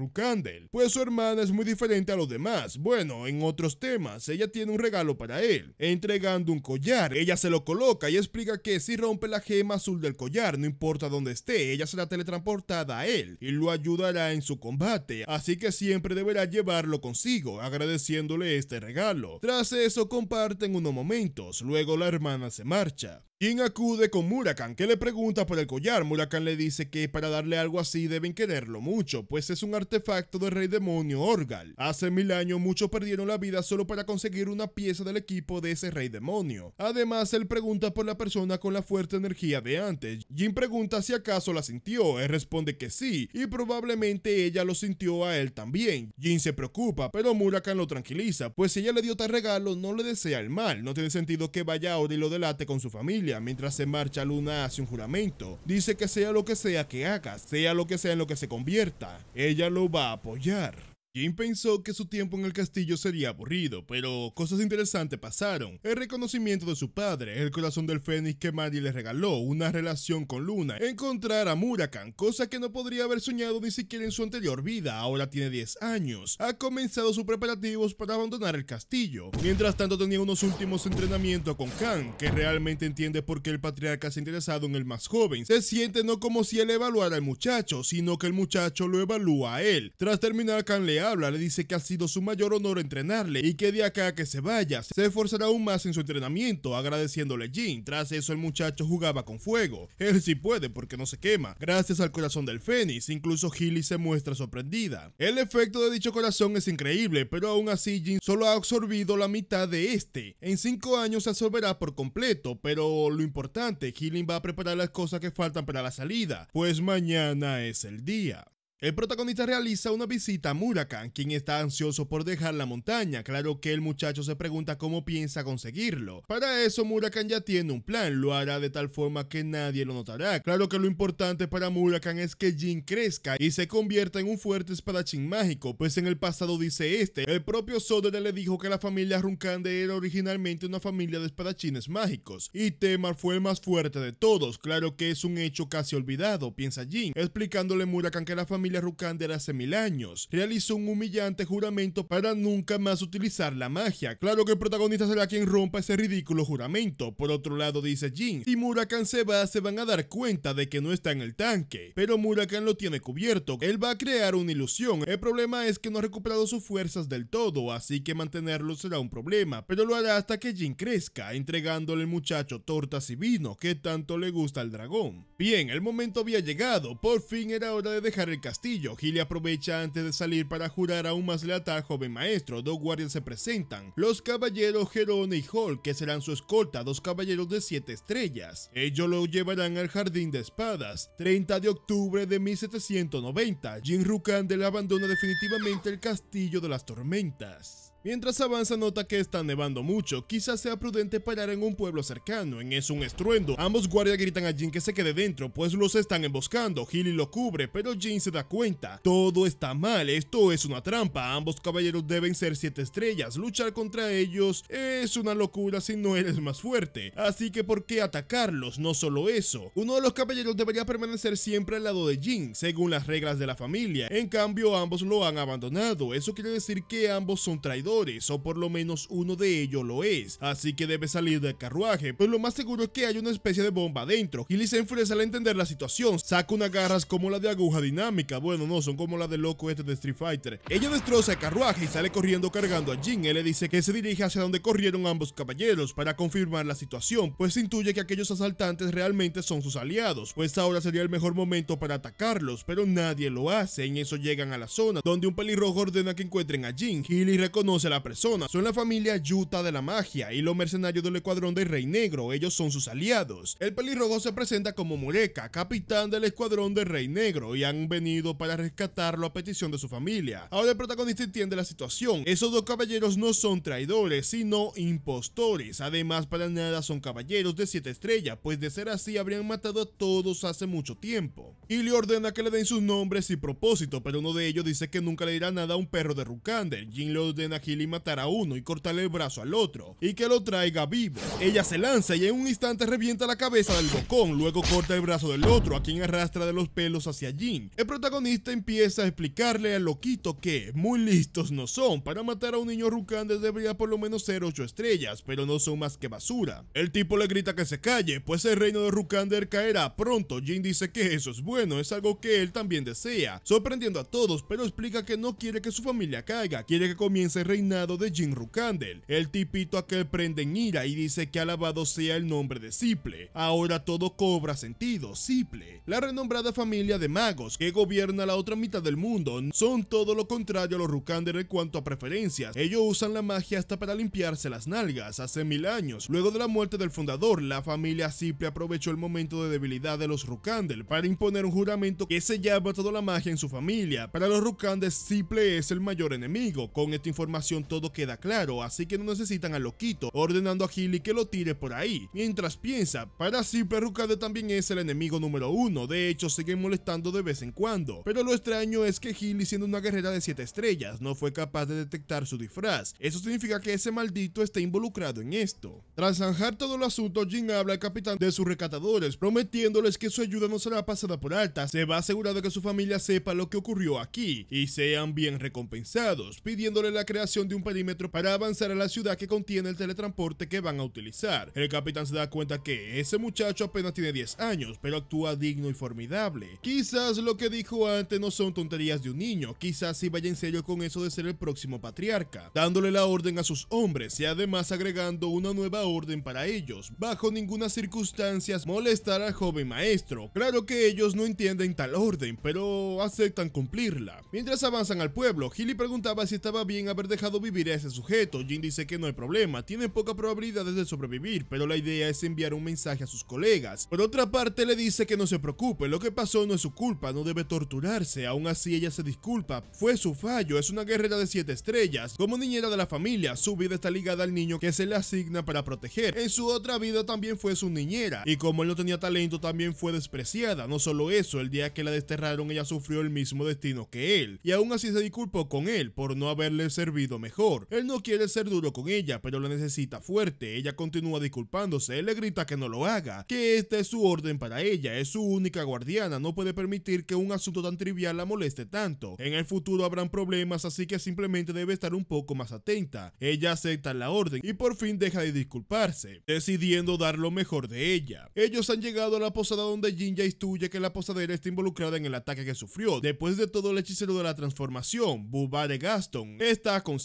S1: Pues su hermana es muy diferente a los demás. Bueno, en otros temas, ella tiene un regalo para él, entregando un collar. Ella se lo coloca y explica que si rompe la gema azul del collar, no importa dónde esté, ella será teletransportada a él y lo ayudará en su combate, así que siempre deberá llevarlo consigo, agradeciéndole este regalo. Tras eso comparten unos momentos, luego la hermana se marcha. Jin acude con Murakan, que le pregunta por el collar. Murakan le dice que para darle algo así deben quererlo mucho, pues es un artefacto del rey demonio Orgal. Hace mil años muchos perdieron la vida solo para conseguir una pieza del equipo de ese rey demonio. Además, él pregunta por la persona con la fuerte energía de antes. Jin pregunta si acaso la sintió, él responde que sí, y probablemente ella lo sintió a él también. Jin se preocupa, pero Murakan lo tranquiliza, pues si ella le dio tal regalo no le desea el mal, no tiene sentido que vaya ahora y lo delate con su familia mientras se marcha Luna hace un juramento. Dice que sea lo que sea que haga, sea lo que sea en lo que se convierta, ella lo va a apoyar. Jin pensó que su tiempo en el castillo sería aburrido, pero cosas interesantes pasaron. El reconocimiento de su padre, el corazón del Fénix que Maddie le regaló, una relación con Luna, encontrar a Murakan, cosa que no podría haber soñado ni siquiera en su anterior vida, ahora tiene 10 años. Ha comenzado sus preparativos para abandonar el castillo. Mientras tanto tenía unos últimos entrenamientos con Khan, que realmente entiende por qué el patriarca se ha interesado en el más joven. Se siente no como si él evaluara al muchacho, sino que el muchacho lo evalúa a él. Tras terminar, Khan le habla, le dice que ha sido su mayor honor entrenarle y que de acá a que se vaya, se esforzará aún más en su entrenamiento, agradeciéndole Jin. Tras eso el muchacho jugaba con fuego. Él sí puede porque no se quema. Gracias al corazón del Fénix, incluso Hilly se muestra sorprendida. El efecto de dicho corazón es increíble, pero aún así Jin solo ha absorbido la mitad de este. En 5 años se absorberá por completo, pero lo importante, Healing va a preparar las cosas que faltan para la salida, pues mañana es el día. El protagonista realiza una visita a Murakan, quien está ansioso por dejar la montaña. Claro que el muchacho se pregunta cómo piensa conseguirlo. Para eso Murakan ya tiene un plan, lo hará de tal forma que nadie lo notará. Claro que lo importante para Murakan es que Jin crezca y se convierta en un fuerte espadachín mágico, pues en el pasado dice este, el propio Sodere le dijo que la familia Runkande era originalmente una familia de espadachines mágicos, y Temar fue el más fuerte de todos. Claro que es un hecho casi olvidado, piensa Jin, explicándole a que la familia familia Rukander hace mil años. Realizó un humillante juramento para nunca más utilizar la magia. Claro que el protagonista será quien rompa ese ridículo juramento. Por otro lado, dice Jin, si Murakan se va, se van a dar cuenta de que no está en el tanque. Pero Murakan lo tiene cubierto. Él va a crear una ilusión. El problema es que no ha recuperado sus fuerzas del todo, así que mantenerlo será un problema. Pero lo hará hasta que Jin crezca, entregándole al muchacho tortas y vino, que tanto le gusta al dragón. Bien, el momento había llegado. Por fin era hora de dejar el castillo castillo. Gilly aprovecha antes de salir para jurar aún más lealtad al joven maestro. Dos guardias se presentan. Los caballeros Gerone y Hall, que serán su escolta, dos caballeros de 7 estrellas. Ellos lo llevarán al jardín de espadas. 30 de octubre de 1790. Jin Rukandel abandona definitivamente el castillo de las tormentas. Mientras avanza nota que está nevando mucho, quizás sea prudente parar en un pueblo cercano, en es un estruendo. Ambos guardias gritan a Jin que se quede dentro, pues los están emboscando, Hilly lo cubre, pero Jin se da cuenta. Todo está mal, esto es una trampa, ambos caballeros deben ser 7 estrellas, luchar contra ellos es una locura si no eres más fuerte, así que ¿por qué atacarlos? No solo eso, uno de los caballeros debería permanecer siempre al lado de Jin, según las reglas de la familia, en cambio ambos lo han abandonado, eso quiere decir que ambos son traidores, o por lo menos uno de ellos lo es, así que debe salir del carruaje, pues lo más seguro es que hay una especie de bomba dentro. Gilly se enfurece al entender la situación, saca unas garras como la de aguja dinámica, bueno no, son como la de loco este de Street Fighter. Ella destroza el carruaje y sale corriendo cargando a Jin, él le dice que se dirige hacia donde corrieron ambos caballeros para confirmar la situación, pues intuye que aquellos asaltantes realmente son sus aliados, pues ahora sería el mejor momento para atacarlos, pero nadie lo hace, en eso llegan a la zona, donde un pelirrojo ordena que encuentren a Jin, Gilly reconoce la persona, son la familia Yuta de la magia y los mercenarios del escuadrón del Rey Negro, ellos son sus aliados. El pelirrojo se presenta como Mureka, capitán del escuadrón del Rey Negro, y han venido para rescatarlo a petición de su familia. Ahora el protagonista entiende la situación, esos dos caballeros no son traidores, sino impostores, además para nada son caballeros de 7 estrellas, pues de ser así habrían matado a todos hace mucho tiempo. Y le ordena que le den sus nombres y propósito, pero uno de ellos dice que nunca le dirá nada a un perro de Rukander. Jin le ordena Hilly matar a uno y cortarle el brazo al otro, y que lo traiga vivo. Ella se lanza y en un instante revienta la cabeza del bocón, luego corta el brazo del otro, a quien arrastra de los pelos hacia Jin. El protagonista empieza a explicarle al loquito que muy listos no son, para matar a un niño Rukander debería por lo menos ser 8 estrellas, pero no son más que basura. El tipo le grita que se calle, pues el reino de Rukander caerá pronto. Jin dice que eso es bueno, es algo que él también desea, sorprendiendo a todos, pero explica que no quiere que su familia caiga, quiere que comience el de Jin Rukandel. El tipito aquel prende en ira y dice que alabado sea el nombre de Siple. Ahora todo cobra sentido, Siple. La renombrada familia de magos que gobierna la otra mitad del mundo son todo lo contrario a los Rukander en cuanto a preferencias. Ellos usan la magia hasta para limpiarse las nalgas. Hace mil años, luego de la muerte del fundador, la familia Siple aprovechó el momento de debilidad de los Rukandel para imponer un juramento que sellaba toda la magia en su familia. Para los Rukandel, Siple es el mayor enemigo. Con esta información todo queda claro, así que no necesitan a Loquito, ordenando a Hilly que lo tire por ahí. Mientras piensa, para Siple Rukandel también es el enemigo número uno, de hecho siguen molestando de vez en cuando. Pero lo extraño es que Hilly siendo una guerrera de 7 estrellas, no fue capaz de detectar su disfraz. Eso significa que ese maldito está involucrado en esto. Tras zanjar todo el asunto, Jin habla al capitán de sus recatadores, prometiéndoles que su ayuda no será pasada por alta, se va a asegurar de que su familia sepa lo que ocurrió aquí y sean bien recompensados, pidiéndole la creación de un perímetro para avanzar a la ciudad que contiene el teletransporte que van a utilizar. El capitán se da cuenta que ese muchacho apenas tiene 10 años, pero actúa digno y formidable. Quizás lo que dijo antes no son tonterías de un niño, quizás sí vaya en serio con eso de ser el próximo patriarca, dándole la orden a sus hombres y además agregando una nueva orden para ellos, bajo ninguna circunstancia molestar al joven maestro. Claro que ellos no entienden tal orden, pero aceptan cumplirla. Mientras avanzan al pueblo, Hilly preguntaba si estaba bien haber dejado vivir a ese sujeto. Jin dice que no hay problema, tiene poca probabilidades de sobrevivir, pero la idea es enviar un mensaje a sus colegas. Por otra parte, le dice que no se preocupe, lo que pasó no es su culpa, no debe torturarse, aún así ella se disculpa, fue su fallo, es una guerrera de 7 estrellas. Como niñera de la familia, su vida está ligada al niño que se le asigna para proteger. En su otra vida también fue su niñera, y como él no tenía talento, también fue despreciada. No solo eso, el día que la desterraron, ella sufrió el mismo destino que él, y aún así se disculpó con él por no haberle servido mejor. Él no quiere ser duro con ella, pero la necesita fuerte. Ella continúa disculpándose, él le grita que no lo haga, que esta es su orden para ella, es su única guardiana, no puede permitir que un asunto tan trivial la moleste tanto. En el futuro habrán problemas, así que simplemente debe estar un poco más atenta. Ella acepta la orden y por fin deja de disculparse, decidiendo dar lo mejor de ella. Ellos han llegado a la posada donde Jin ya intuye que la posadera está involucrada en el ataque que sufrió. Después de todo el hechicero de la transformación, Bubare Gaston, está con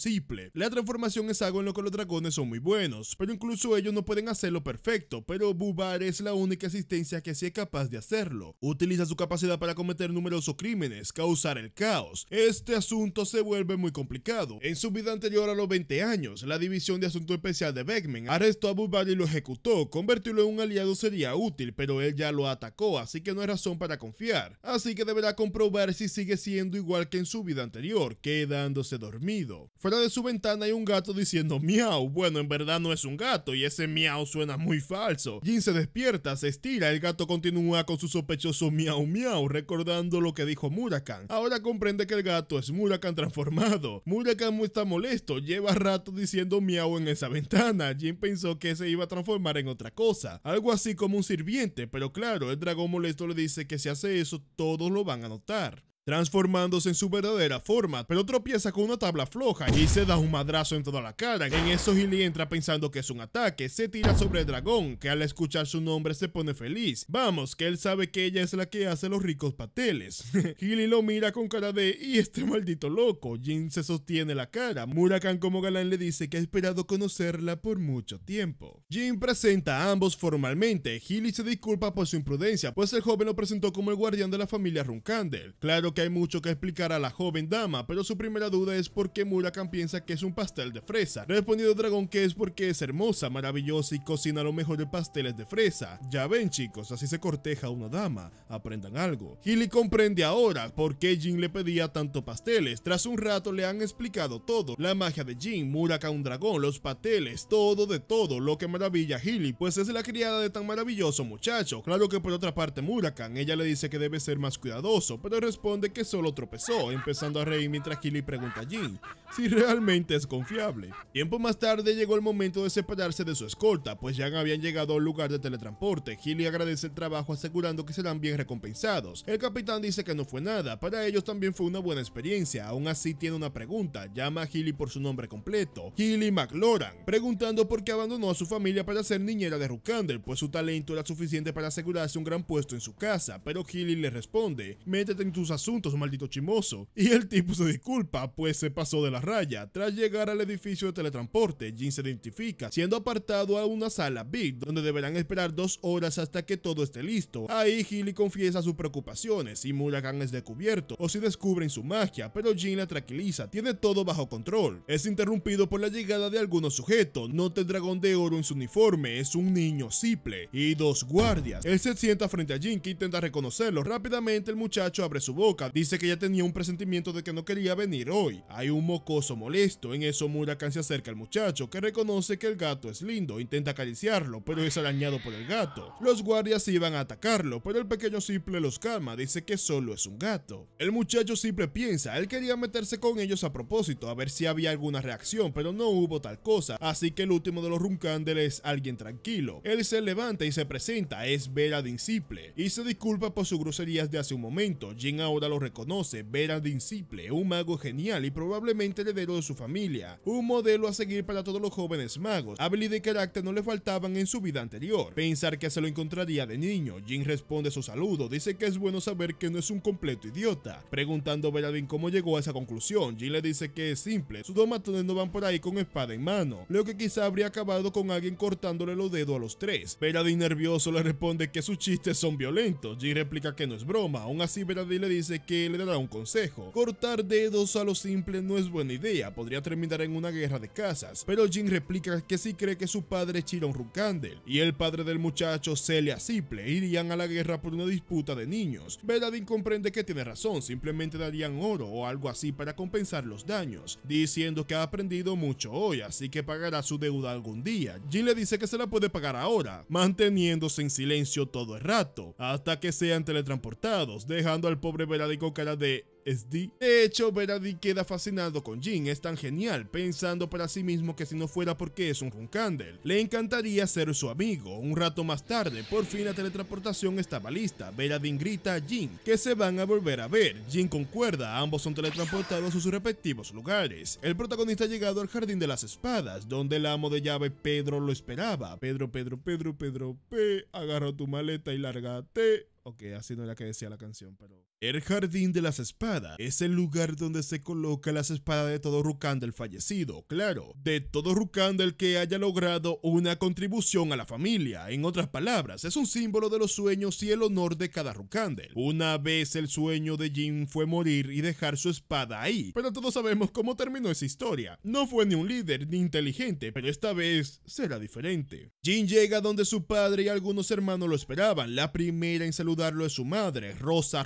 S1: La transformación es algo en lo que los dragones son muy buenos, pero incluso ellos no pueden hacerlo perfecto, pero Bubare es la única existencia que sí es capaz de hacerlo. Utiliza su capacidad para cometer numerosos crímenes, causar el caos. Este asunto se vuelve muy complicado. En su vida anterior a los 20 años, la División de Asunto Especial de Beckman arrestó a Bubare y lo ejecutó. Convertirlo en un aliado sería útil, pero él ya lo atacó, así que no hay razón para confiar. Así que deberá comprobar si sigue siendo igual que en su vida anterior, quedándose dormido. De su ventana hay un gato diciendo miau. Bueno, en verdad no es un gato y ese miau suena muy falso. Jin se despierta, se estira, el gato continúa con su sospechoso miau miau, recordando lo que dijo Murakan. Ahora comprende que el gato es Murakan transformado. Murakan está molesto, lleva rato diciendo miau en esa ventana. Jin pensó que se iba a transformar en otra cosa, algo así como un sirviente, pero claro, el dragón molesto le dice que si hace eso todos lo van a notar transformándose en su verdadera forma, pero tropieza con una tabla floja y se da un madrazo en toda la cara. En eso Hilly entra pensando que es un ataque, se tira sobre el dragón, que al escuchar su nombre se pone feliz. Vamos, que él sabe que ella es la que hace los ricos pasteles. (laughs) Hilly lo mira con cara de y este maldito loco. Jin se sostiene la cara. Murakan como galán le dice que ha esperado conocerla por mucho tiempo. Jin presenta a ambos formalmente. Hilly se disculpa por su imprudencia, pues el joven lo presentó como el guardián de la familia Runkandel. Claro que hay mucho que explicar a la joven dama, pero su primera duda es por qué Murakan piensa que es un pastel de fresa. Respondido Dragón que es porque es hermosa, maravillosa y cocina los mejores pasteles de fresa. Ya ven chicos, así se corteja una dama, aprendan algo. Hilly comprende ahora por qué Jin le pedía tanto pasteles. Tras un rato le han explicado todo, la magia de Jin, Murakan un dragón, los pasteles, todo de todo, lo que maravilla a Hilly, pues es la criada de tan maravilloso muchacho. Claro que por otra parte Murakan, ella le dice que debe ser más cuidadoso, pero responde de que solo tropezó, empezando a reír mientras Killy pregunta a Jin si realmente es confiable. Tiempo más tarde llegó el momento de separarse de su escolta, pues ya habían llegado al lugar de teletransporte. Hilly agradece el trabajo asegurando que serán bien recompensados. El capitán dice que no fue nada, para ellos también fue una buena experiencia. Aún así tiene una pregunta, llama a Hilly por su nombre completo, Hilly McLaurin, preguntando por qué abandonó a su familia para ser niñera de Rukander, pues su talento era suficiente para asegurarse un gran puesto en su casa, pero Hilly le responde, métete en tus asuntos, maldito chimoso. Y el tipo se disculpa, pues se pasó de la raya. Tras llegar al edificio de teletransporte, Jin se identifica, siendo apartado a una sala Big, donde deberán esperar dos horas hasta que todo esté listo. Ahí Hilly confiesa sus preocupaciones, si Murakan es descubierto o si descubren su magia, pero Jin la tranquiliza, tiene todo bajo control. Es interrumpido por la llegada de algunos sujetos, nota el dragón de oro en su uniforme, es un niño simple, y dos guardias. Él se sienta frente a Jin que intenta reconocerlo. Rápidamente el muchacho abre su boca, dice que ya tenía un presentimiento de que no quería venir hoy. Hay un mocoso molesto, en eso Murakan se acerca al muchacho, que reconoce que el gato es lindo, intenta acariciarlo, pero es arañado por el gato. Los guardias iban a atacarlo, pero el pequeño simple los calma, dice que solo es un gato. El muchacho simple piensa, él quería meterse con ellos a propósito, a ver si había alguna reacción, pero no hubo tal cosa, así que el último de los Runkandel es alguien tranquilo. Él se levanta y se presenta, es Veradin simple, y se disculpa por sus groserías de hace un momento. Jin ahora lo reconoce, Veradin simple, un mago genial y probablemente heredero de su familia, un modelo a seguir para todos los jóvenes magos. Habilidad y carácter no le faltaban en su vida anterior. Pensar que se lo encontraría de niño, Jin responde su saludo, dice que es bueno saber que no es un completo idiota. Preguntando a Veradin cómo llegó a esa conclusión, Jin le dice que es simple, sus dos matones no van por ahí con espada en mano, lo que quizá habría acabado con alguien cortándole los dedos a los tres. Veradin nervioso le responde que sus chistes son violentos, Jin replica que no es broma, aún así Veradin le dice que le dará un consejo. Cortar dedos a lo simple no es buena idea, podría terminar en una guerra de casas, pero Jin replica que si cree que su padre Chiron Rukandel y el padre del muchacho Celia Simple irían a la guerra por una disputa de niños. Veradin comprende que tiene razón, simplemente darían oro o algo así para compensar los daños, diciendo que ha aprendido mucho hoy, así que pagará su deuda algún día. Jin le dice que se la puede pagar ahora, manteniéndose en silencio todo el rato, hasta que sean teletransportados, dejando al pobre Con cara de SD. De hecho, Veradi queda fascinado con Jin, es tan genial, pensando para sí mismo que si no fuera porque es un Runkandel, le encantaría ser su amigo. Un rato más tarde, por fin la teletransportación estaba lista. Veradin grita a Jin que se van a volver a ver. Jin concuerda, ambos son teletransportados a sus respectivos lugares. El protagonista ha llegado al Jardín de las Espadas, donde el amo de llave Pedro lo esperaba. Pedro, Pedro, Pedro, Pedro, P, agarra tu maleta y lárgate. Ok, así no era que decía la canción, pero... El Jardín de las Espadas es el lugar donde se colocan las espadas de todo Rukandel fallecido, claro, de todo Rukandel que haya logrado una contribución a la familia. En otras palabras, es un símbolo de los sueños y el honor de cada Rukandel. Una vez el sueño de Jin fue morir y dejar su espada ahí, pero todos sabemos cómo terminó esa historia. No fue ni un líder ni inteligente, pero esta vez será diferente. Jin llega donde su padre y algunos hermanos lo esperaban, la primera en saludar saludarlo es su madre, Rosa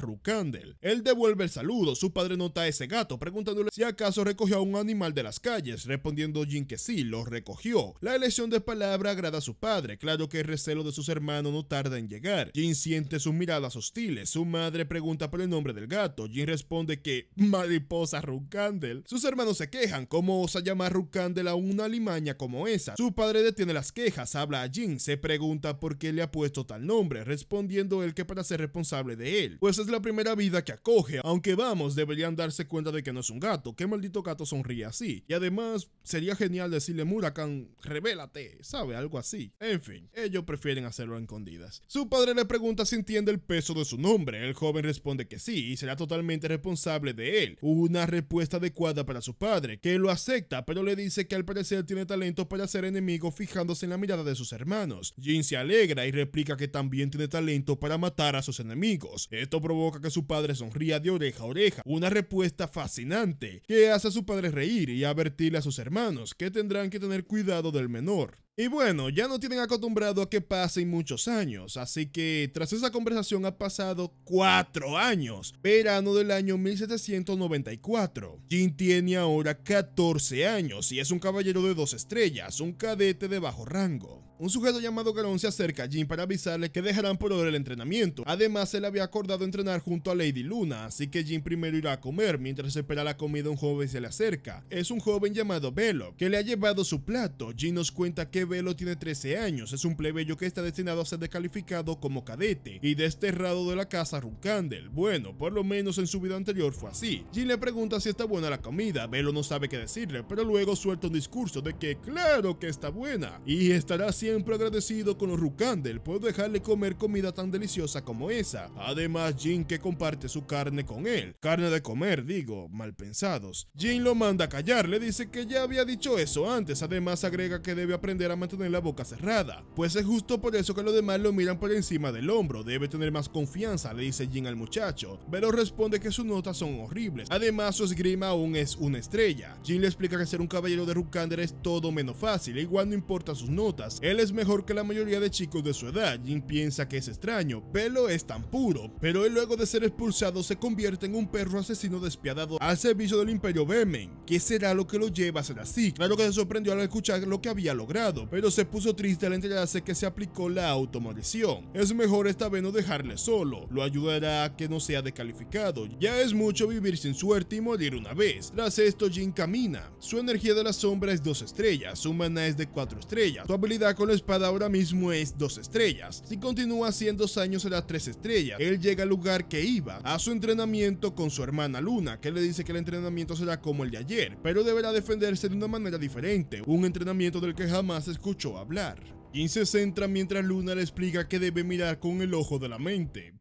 S1: Él devuelve el saludo, su padre nota a ese gato, preguntándole si acaso recogió a un animal de las calles, respondiendo Jin que sí, lo recogió. La elección de palabra agrada a su padre, claro que el recelo de sus hermanos no tarda en llegar. Jin siente sus miradas hostiles, su madre pregunta por el nombre del gato, Jin responde que mariposa Rucandel. Sus hermanos se quejan, ¿cómo osa llamar Rucandel a una limaña como esa? Su padre detiene las quejas, habla a Jin, se pregunta por qué le ha puesto tal nombre, respondiendo él que para ser responsable de él, pues es la primera vida que acoge, aunque vamos, deberían darse cuenta de que no es un gato, qué maldito gato sonríe así, y además sería genial decirle Murakan, revélate, sabe, algo así. En fin, ellos prefieren hacerlo en escondidas. Su padre le pregunta si entiende el peso de su nombre, el joven responde que sí, y será totalmente responsable de él, una respuesta adecuada para su padre, que lo acepta, pero le dice que al parecer tiene talento para ser enemigo fijándose en la mirada de sus hermanos. Jin se alegra y replica que también tiene talento para matar a sus enemigos. Esto provoca que su padre sonría de oreja a oreja, una respuesta fascinante que hace a su padre reír y advertirle a sus hermanos que tendrán que tener cuidado del menor. Y bueno, ya no tienen acostumbrado a que pasen muchos años, así que tras esa conversación ha pasado cuatro años, verano del año 1794. Jin tiene ahora 14 años y es un caballero de dos estrellas, un cadete de bajo rango. Un sujeto llamado Garón se acerca a Jin para avisarle que dejarán por hora el entrenamiento. Además, él había acordado entrenar junto a Lady Luna, así que Jin primero irá a comer. Mientras espera la comida, un joven se le acerca. Es un joven llamado Velo, que le ha llevado su plato. Jin nos cuenta que Velo tiene 13 años, es un plebeyo que está destinado a ser descalificado como cadete y desterrado de la casa Runkandel. Bueno, por lo menos en su vida anterior fue así. Jin le pregunta si está buena la comida, Velo no sabe qué decirle, pero luego suelta un discurso de que claro que está buena y estará siempre agradecido con los Rukandel por dejarle comer comida tan deliciosa como esa. Además, Jin que comparte su carne con él. Carne de comer, digo, mal pensados. Jin lo manda a callar, le dice que ya había dicho eso antes, además agrega que debe aprender a mantener la boca cerrada. Pues es justo por eso que los demás lo miran por encima del hombro, debe tener más confianza, le dice Jin al muchacho. Pero responde que sus notas son horribles. Además, su esgrima aún es una estrella. Jin le explica que ser un caballero de Rukander es todo menos fácil, igual no importa sus notas. Él es mejor que la mayoría de chicos de su edad. Jin piensa que es extraño, Pelo es tan puro, pero él luego de ser expulsado se convierte en un perro asesino despiadado al servicio del Imperio Bemen. ¿Qué será lo que lo lleva a ser así? Claro que se sorprendió al escuchar lo que había logrado, pero se puso triste al enterarse que se aplicó la automorición. Es mejor esta vez no dejarle solo, lo ayudará a que no sea descalificado. Ya es mucho vivir sin suerte y morir una vez. Tras esto, Jin camina. Su energía de la sombra es dos estrellas, su mana es de cuatro estrellas, su habilidad con la espada ahora mismo es dos estrellas. Si continúa así en dos años será tres estrellas. Él llega al lugar que iba, a su entrenamiento con su hermana Luna, que le dice que el entrenamiento será como el de ayer, pero deberá defenderse de una manera diferente, un entrenamiento del que jamás escuchó hablar. Jin se centra mientras Luna le explica que debe mirar con el ojo de la mente.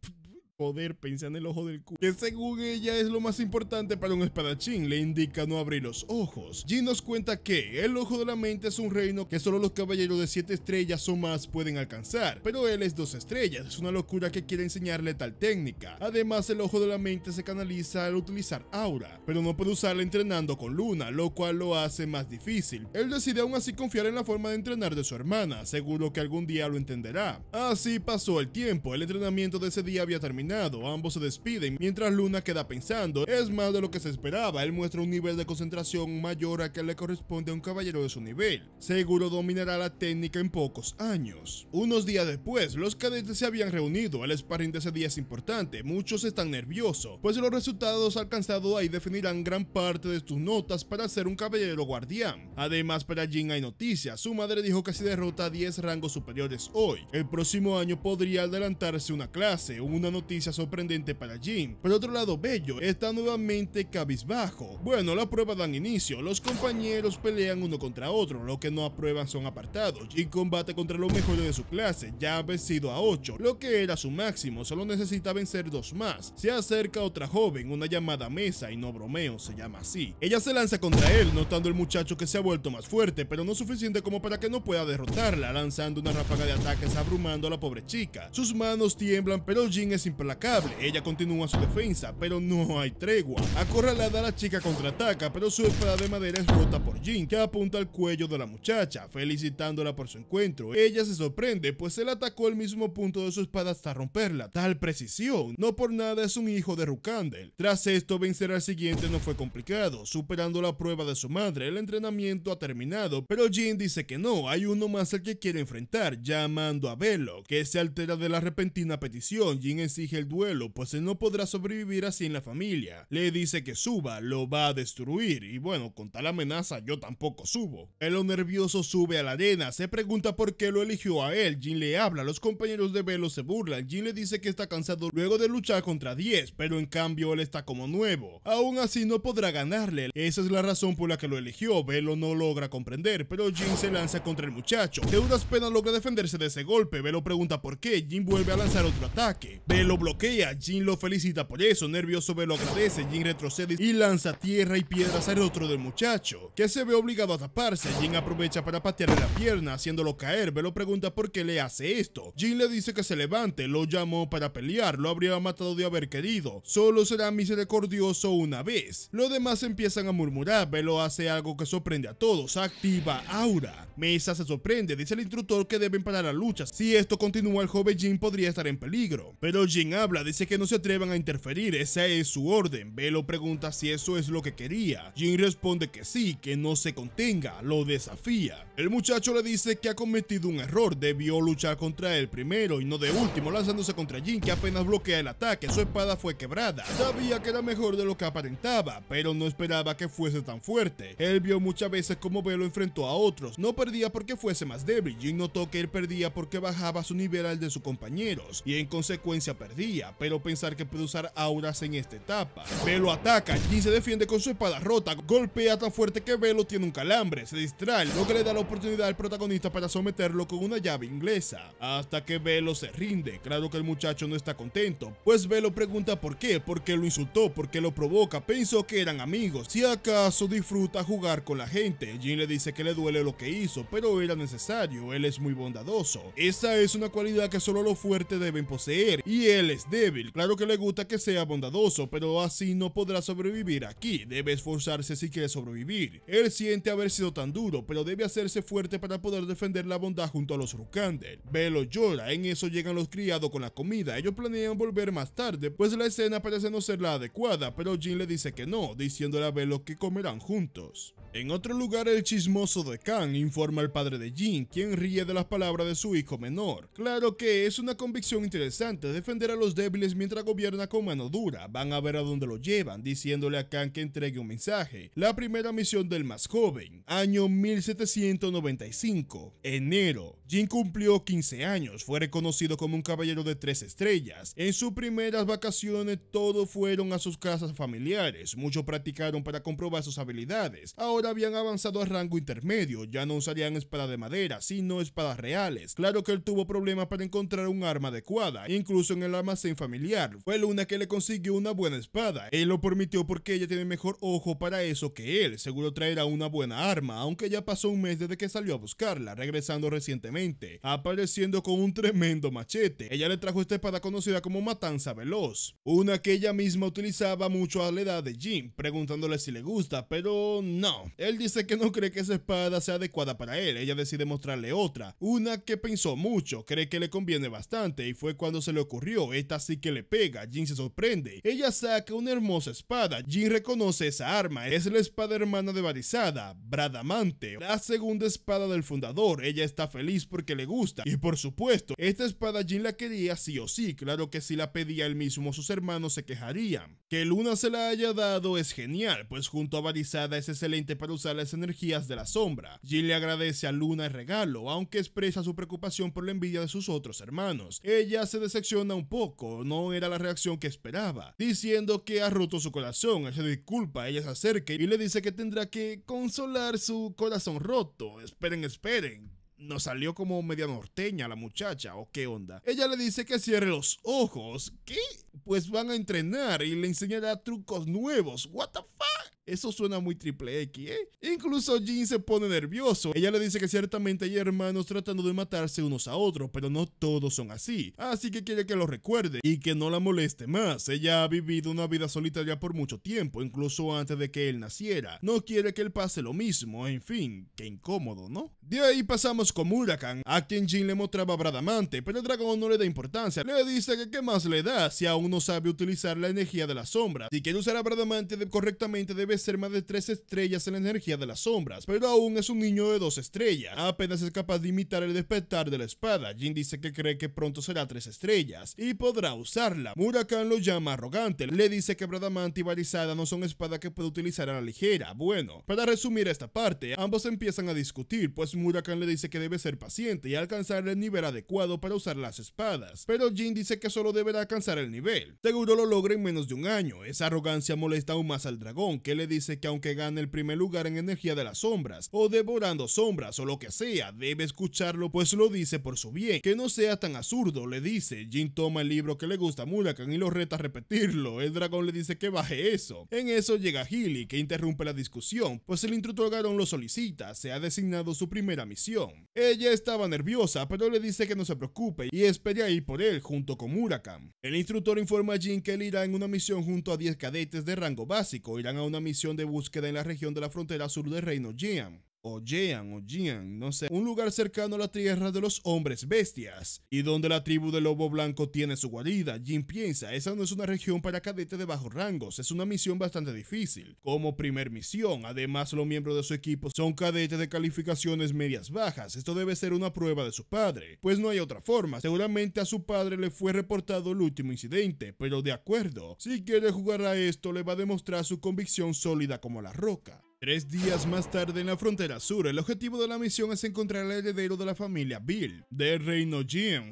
S1: Poder pensar en el ojo del culo. Que según ella es lo más importante para un espadachín, le indica no abrir los ojos. Jin nos cuenta que el ojo de la mente es un reino que solo los caballeros de 7 estrellas o más pueden alcanzar, pero él es 2 estrellas, es una locura que quiere enseñarle tal técnica. Además, el ojo de la mente se canaliza al utilizar aura, pero no puede usarla entrenando con Luna, lo cual lo hace más difícil. Él decide aún así confiar en la forma de entrenar de su hermana, seguro que algún día lo entenderá. Así pasó el tiempo, el entrenamiento de ese día había terminado ambos se despiden. Mientras Luna queda pensando, es más de lo que se esperaba, él muestra un nivel de concentración mayor a que le corresponde a un caballero de su nivel, seguro dominará la técnica en pocos años. Unos días después, los cadetes se habían reunido, el sparring de ese día es importante, muchos están nerviosos, pues los resultados alcanzados ahí definirán gran parte de tus notas para ser un caballero guardián. Además para Jin hay noticias, su madre dijo que si derrota a 10 rangos superiores hoy, el próximo año podría adelantarse una clase, una noticia sorprendente para Jim. Por otro lado, Bello está nuevamente cabizbajo. Bueno, la prueba dan inicio, los compañeros pelean uno contra otro, lo que no aprueban son apartados. Jim combate contra los mejores de su clase, ya ha vencido a 8, lo que era su máximo, solo necesita vencer dos más. Se acerca otra joven, una llamada Mesa, y no bromeo, se llama así. Ella se lanza contra él, notando el muchacho que se ha vuelto más fuerte, pero no suficiente como para que no pueda derrotarla, lanzando una ráfaga de ataques abrumando a la pobre chica. Sus manos tiemblan, pero Jin es impresionante implacable. Ella continúa su defensa, pero no hay tregua. Acorralada la chica contraataca, pero su espada de madera es rota por Jin, que apunta al cuello de la muchacha, felicitándola por su encuentro. Ella se sorprende, pues él atacó el mismo punto de su espada hasta romperla. Tal precisión. No por nada es un hijo de Rukandel. Tras esto, vencer al siguiente no fue complicado, superando la prueba de su madre. El entrenamiento ha terminado, pero Jin dice que no, hay uno más al que quiere enfrentar, llamando a Velo, que se altera de la repentina petición. Jin exige el duelo, pues él no podrá sobrevivir así en la familia. Le dice que suba, lo va a destruir, y bueno, con tal amenaza yo tampoco subo. Velo nervioso sube a la arena, se pregunta por qué lo eligió a él. Jin le habla, los compañeros de Velo se burlan. Jin le dice que está cansado luego de luchar contra 10, pero en cambio él está como nuevo. Aún así no podrá ganarle. Esa es la razón por la que lo eligió. Velo no logra comprender, pero Jin se lanza contra el muchacho. De unas penas logra defenderse de ese golpe. Velo pregunta por qué. Jin vuelve a lanzar otro ataque. Velo bloquea. Jin lo felicita por eso. Nervioso Velo agradece. Jin retrocede y lanza tierra y piedras al otro del muchacho, que se ve obligado a taparse. Jin aprovecha para patearle la pierna, haciéndolo caer. Velo pregunta por qué le hace esto. Jin le dice que se levante. Lo llamó para pelear. Lo habría matado de haber querido. Solo será misericordioso una vez. Los demás empiezan a murmurar. Velo hace algo que sorprende a todos. Activa Aura. Mesa se sorprende. Dice el instructor que deben parar la lucha. Si esto continúa, el joven Jin podría estar en peligro. Pero Jin habla. Dice que no se atrevan a interferir. Esa es su orden. Velo pregunta si eso es lo que quería. Jin responde que sí, que no se contenga. Lo desafía. El muchacho le dice que ha cometido un error. Debió luchar contra él primero y no de último, lanzándose contra Jin, que apenas bloquea el ataque. Su espada fue quebrada. Sabía que era mejor de lo que aparentaba, pero no esperaba que fuese tan fuerte. Él vio muchas veces cómo Velo enfrentó a otros. No perdía porque fuese más débil. Jin notó que él perdía porque bajaba su nivel al de sus compañeros y en consecuencia perdía, pero pensar que puede usar auras en esta etapa. Velo ataca, Jin se defiende con su espada rota, golpea tan fuerte que Velo tiene un calambre, se distrae, lo que le da la oportunidad al protagonista para someterlo con una llave inglesa, hasta que Velo se rinde. Claro que el muchacho no está contento, pues Velo pregunta por qué, por qué lo insultó, por qué lo provoca, pensó que eran amigos, si acaso disfruta jugar con la gente. Jin le dice que le duele lo que hizo, pero era necesario, él es muy bondadoso. Esa es una cualidad que solo los fuertes deben poseer, y él es débil. Claro que le gusta que sea bondadoso, pero así no podrá sobrevivir aquí, debe esforzarse si quiere sobrevivir. Él siente haber sido tan duro, pero debe hacerse fuerte para poder defender la bondad junto a los Rukandel. Velo llora, en eso llegan los criados con la comida, ellos planean volver más tarde, pues la escena parece no ser la adecuada, pero Jin le dice que no, diciéndole a Velo que comerán juntos. En otro lugar, el chismoso de Khan informa al padre de Jin, quien ríe de las palabras de su hijo menor. Claro que es una convicción interesante defender a los débiles mientras gobierna con mano dura. Van a ver a dónde lo llevan, diciéndole a Khan que entregue un mensaje. La primera misión del más joven, año 1795, enero. Jin cumplió 15 años, fue reconocido como un caballero de tres estrellas. En sus primeras vacaciones todos fueron a sus casas familiares, muchos practicaron para comprobar sus habilidades. Ahora habían avanzado a rango intermedio, ya no usarían espada de madera, sino espadas reales. Claro que él tuvo problemas para encontrar un arma adecuada, incluso en el almacén familiar. Fue Luna que le consiguió una buena espada. Él lo permitió porque ella tiene mejor ojo para eso que él. Seguro traerá una buena arma, aunque ya pasó un mes desde que salió a buscarla, regresando recientemente, apareciendo con un tremendo machete. Ella le trajo esta espada conocida como Matanza Veloz, una que ella misma utilizaba mucho a la edad de Jim, preguntándole si le gusta, pero no. Él dice que no cree que esa espada sea adecuada para él. Ella decide mostrarle otra, una que pensó mucho, cree que le conviene bastante y fue cuando se le ocurrió. Esta sí que le pega. Jin se sorprende. Ella saca una hermosa espada. Jin reconoce esa arma. Es la espada hermana de Barizada, Bradamante, la segunda espada del fundador. Ella está feliz porque le gusta. Y por supuesto, esta espada Jin la quería sí o sí. Claro que si la pedía él mismo, sus hermanos se quejarían. Que Luna se la haya dado es genial, pues junto a Barizada es excelente para usar las energías de la sombra. Jin le agradece a Luna el regalo, aunque expresa su preocupación por la envidia de sus otros hermanos. Ella se decepciona un poco, no era la reacción que esperaba, diciendo que ha roto su corazón. Se disculpa, ella se acerca y le dice que tendrá que consolar su corazón roto. Esperen, esperen. Nos salió como media norteña la muchacha, o qué onda. Ella le dice que cierre los ojos. ¿Qué? Pues van a entrenar y le enseñará trucos nuevos. What the fuck? Eso suena muy triple X, ¿eh? Incluso Jin se pone nervioso. Ella le dice que ciertamente hay hermanos tratando de matarse unos a otros, pero no todos son así. Así que quiere que lo recuerde y que no la moleste más. Ella ha vivido una vida solitaria por mucho tiempo, incluso antes de que él naciera. No quiere que él pase lo mismo, en fin, qué incómodo, ¿no? De ahí pasamos con Murakan, a quien Jin le mostraba Bradamante, pero el dragón no le da importancia. Le dice que qué más le da si aún no sabe utilizar la energía de la sombra. Si quiere usar a Bradamante correctamente debe ser más de 3 estrellas en la energía de las sombras, pero aún es un niño de 2 estrellas. Apenas es capaz de imitar el despertar de la espada. Jin dice que cree que pronto será 3 estrellas y podrá usarla. Murakan lo llama arrogante. Le dice que Bradamante y Barizada no son espadas que puede utilizar a la ligera. Bueno, para resumir esta parte, ambos empiezan a discutir, pues Murakan le dice que debe ser paciente y alcanzar el nivel adecuado para usar las espadas. Pero Jin dice que solo deberá alcanzar el nivel. Seguro lo logra en menos de un año. Esa arrogancia molesta aún más al dragón, que le dice que aunque gane el primer lugar en energía de las sombras, o devorando sombras, o lo que sea, debe escucharlo, pues lo dice por su bien. Que no sea tan absurdo, le dice. Jin toma el libro que le gusta a Murakan y lo reta a repetirlo. El dragón le dice que baje eso. En eso llega Healy, que interrumpe la discusión, pues el instructor Garon lo solicita, se ha designado su primera misión. Ella estaba nerviosa, pero le dice que no se preocupe y espere ahí por él junto con Murakan. El instructor informa a Jin que él irá en una misión junto a 10 cadetes de rango básico, irán a una misión de búsqueda en la región de la frontera sur del reino Jean o Jean o Jean, no sé, un lugar cercano a la tierra de los hombres bestias, y donde la tribu del lobo blanco tiene su guarida. Jin piensa, esa no es una región para cadetes de bajos rangos, es una misión bastante difícil. Como primer misión, además los miembros de su equipo son cadetes de calificaciones medias bajas, esto debe ser una prueba de su padre, pues no hay otra forma, seguramente a su padre le fue reportado el último incidente, pero de acuerdo, si quiere jugar a esto le va a demostrar su convicción sólida como la roca. Tres días más tarde en la frontera sur, el objetivo de la misión es encontrar al heredero de la familia Bill, del reino Jean,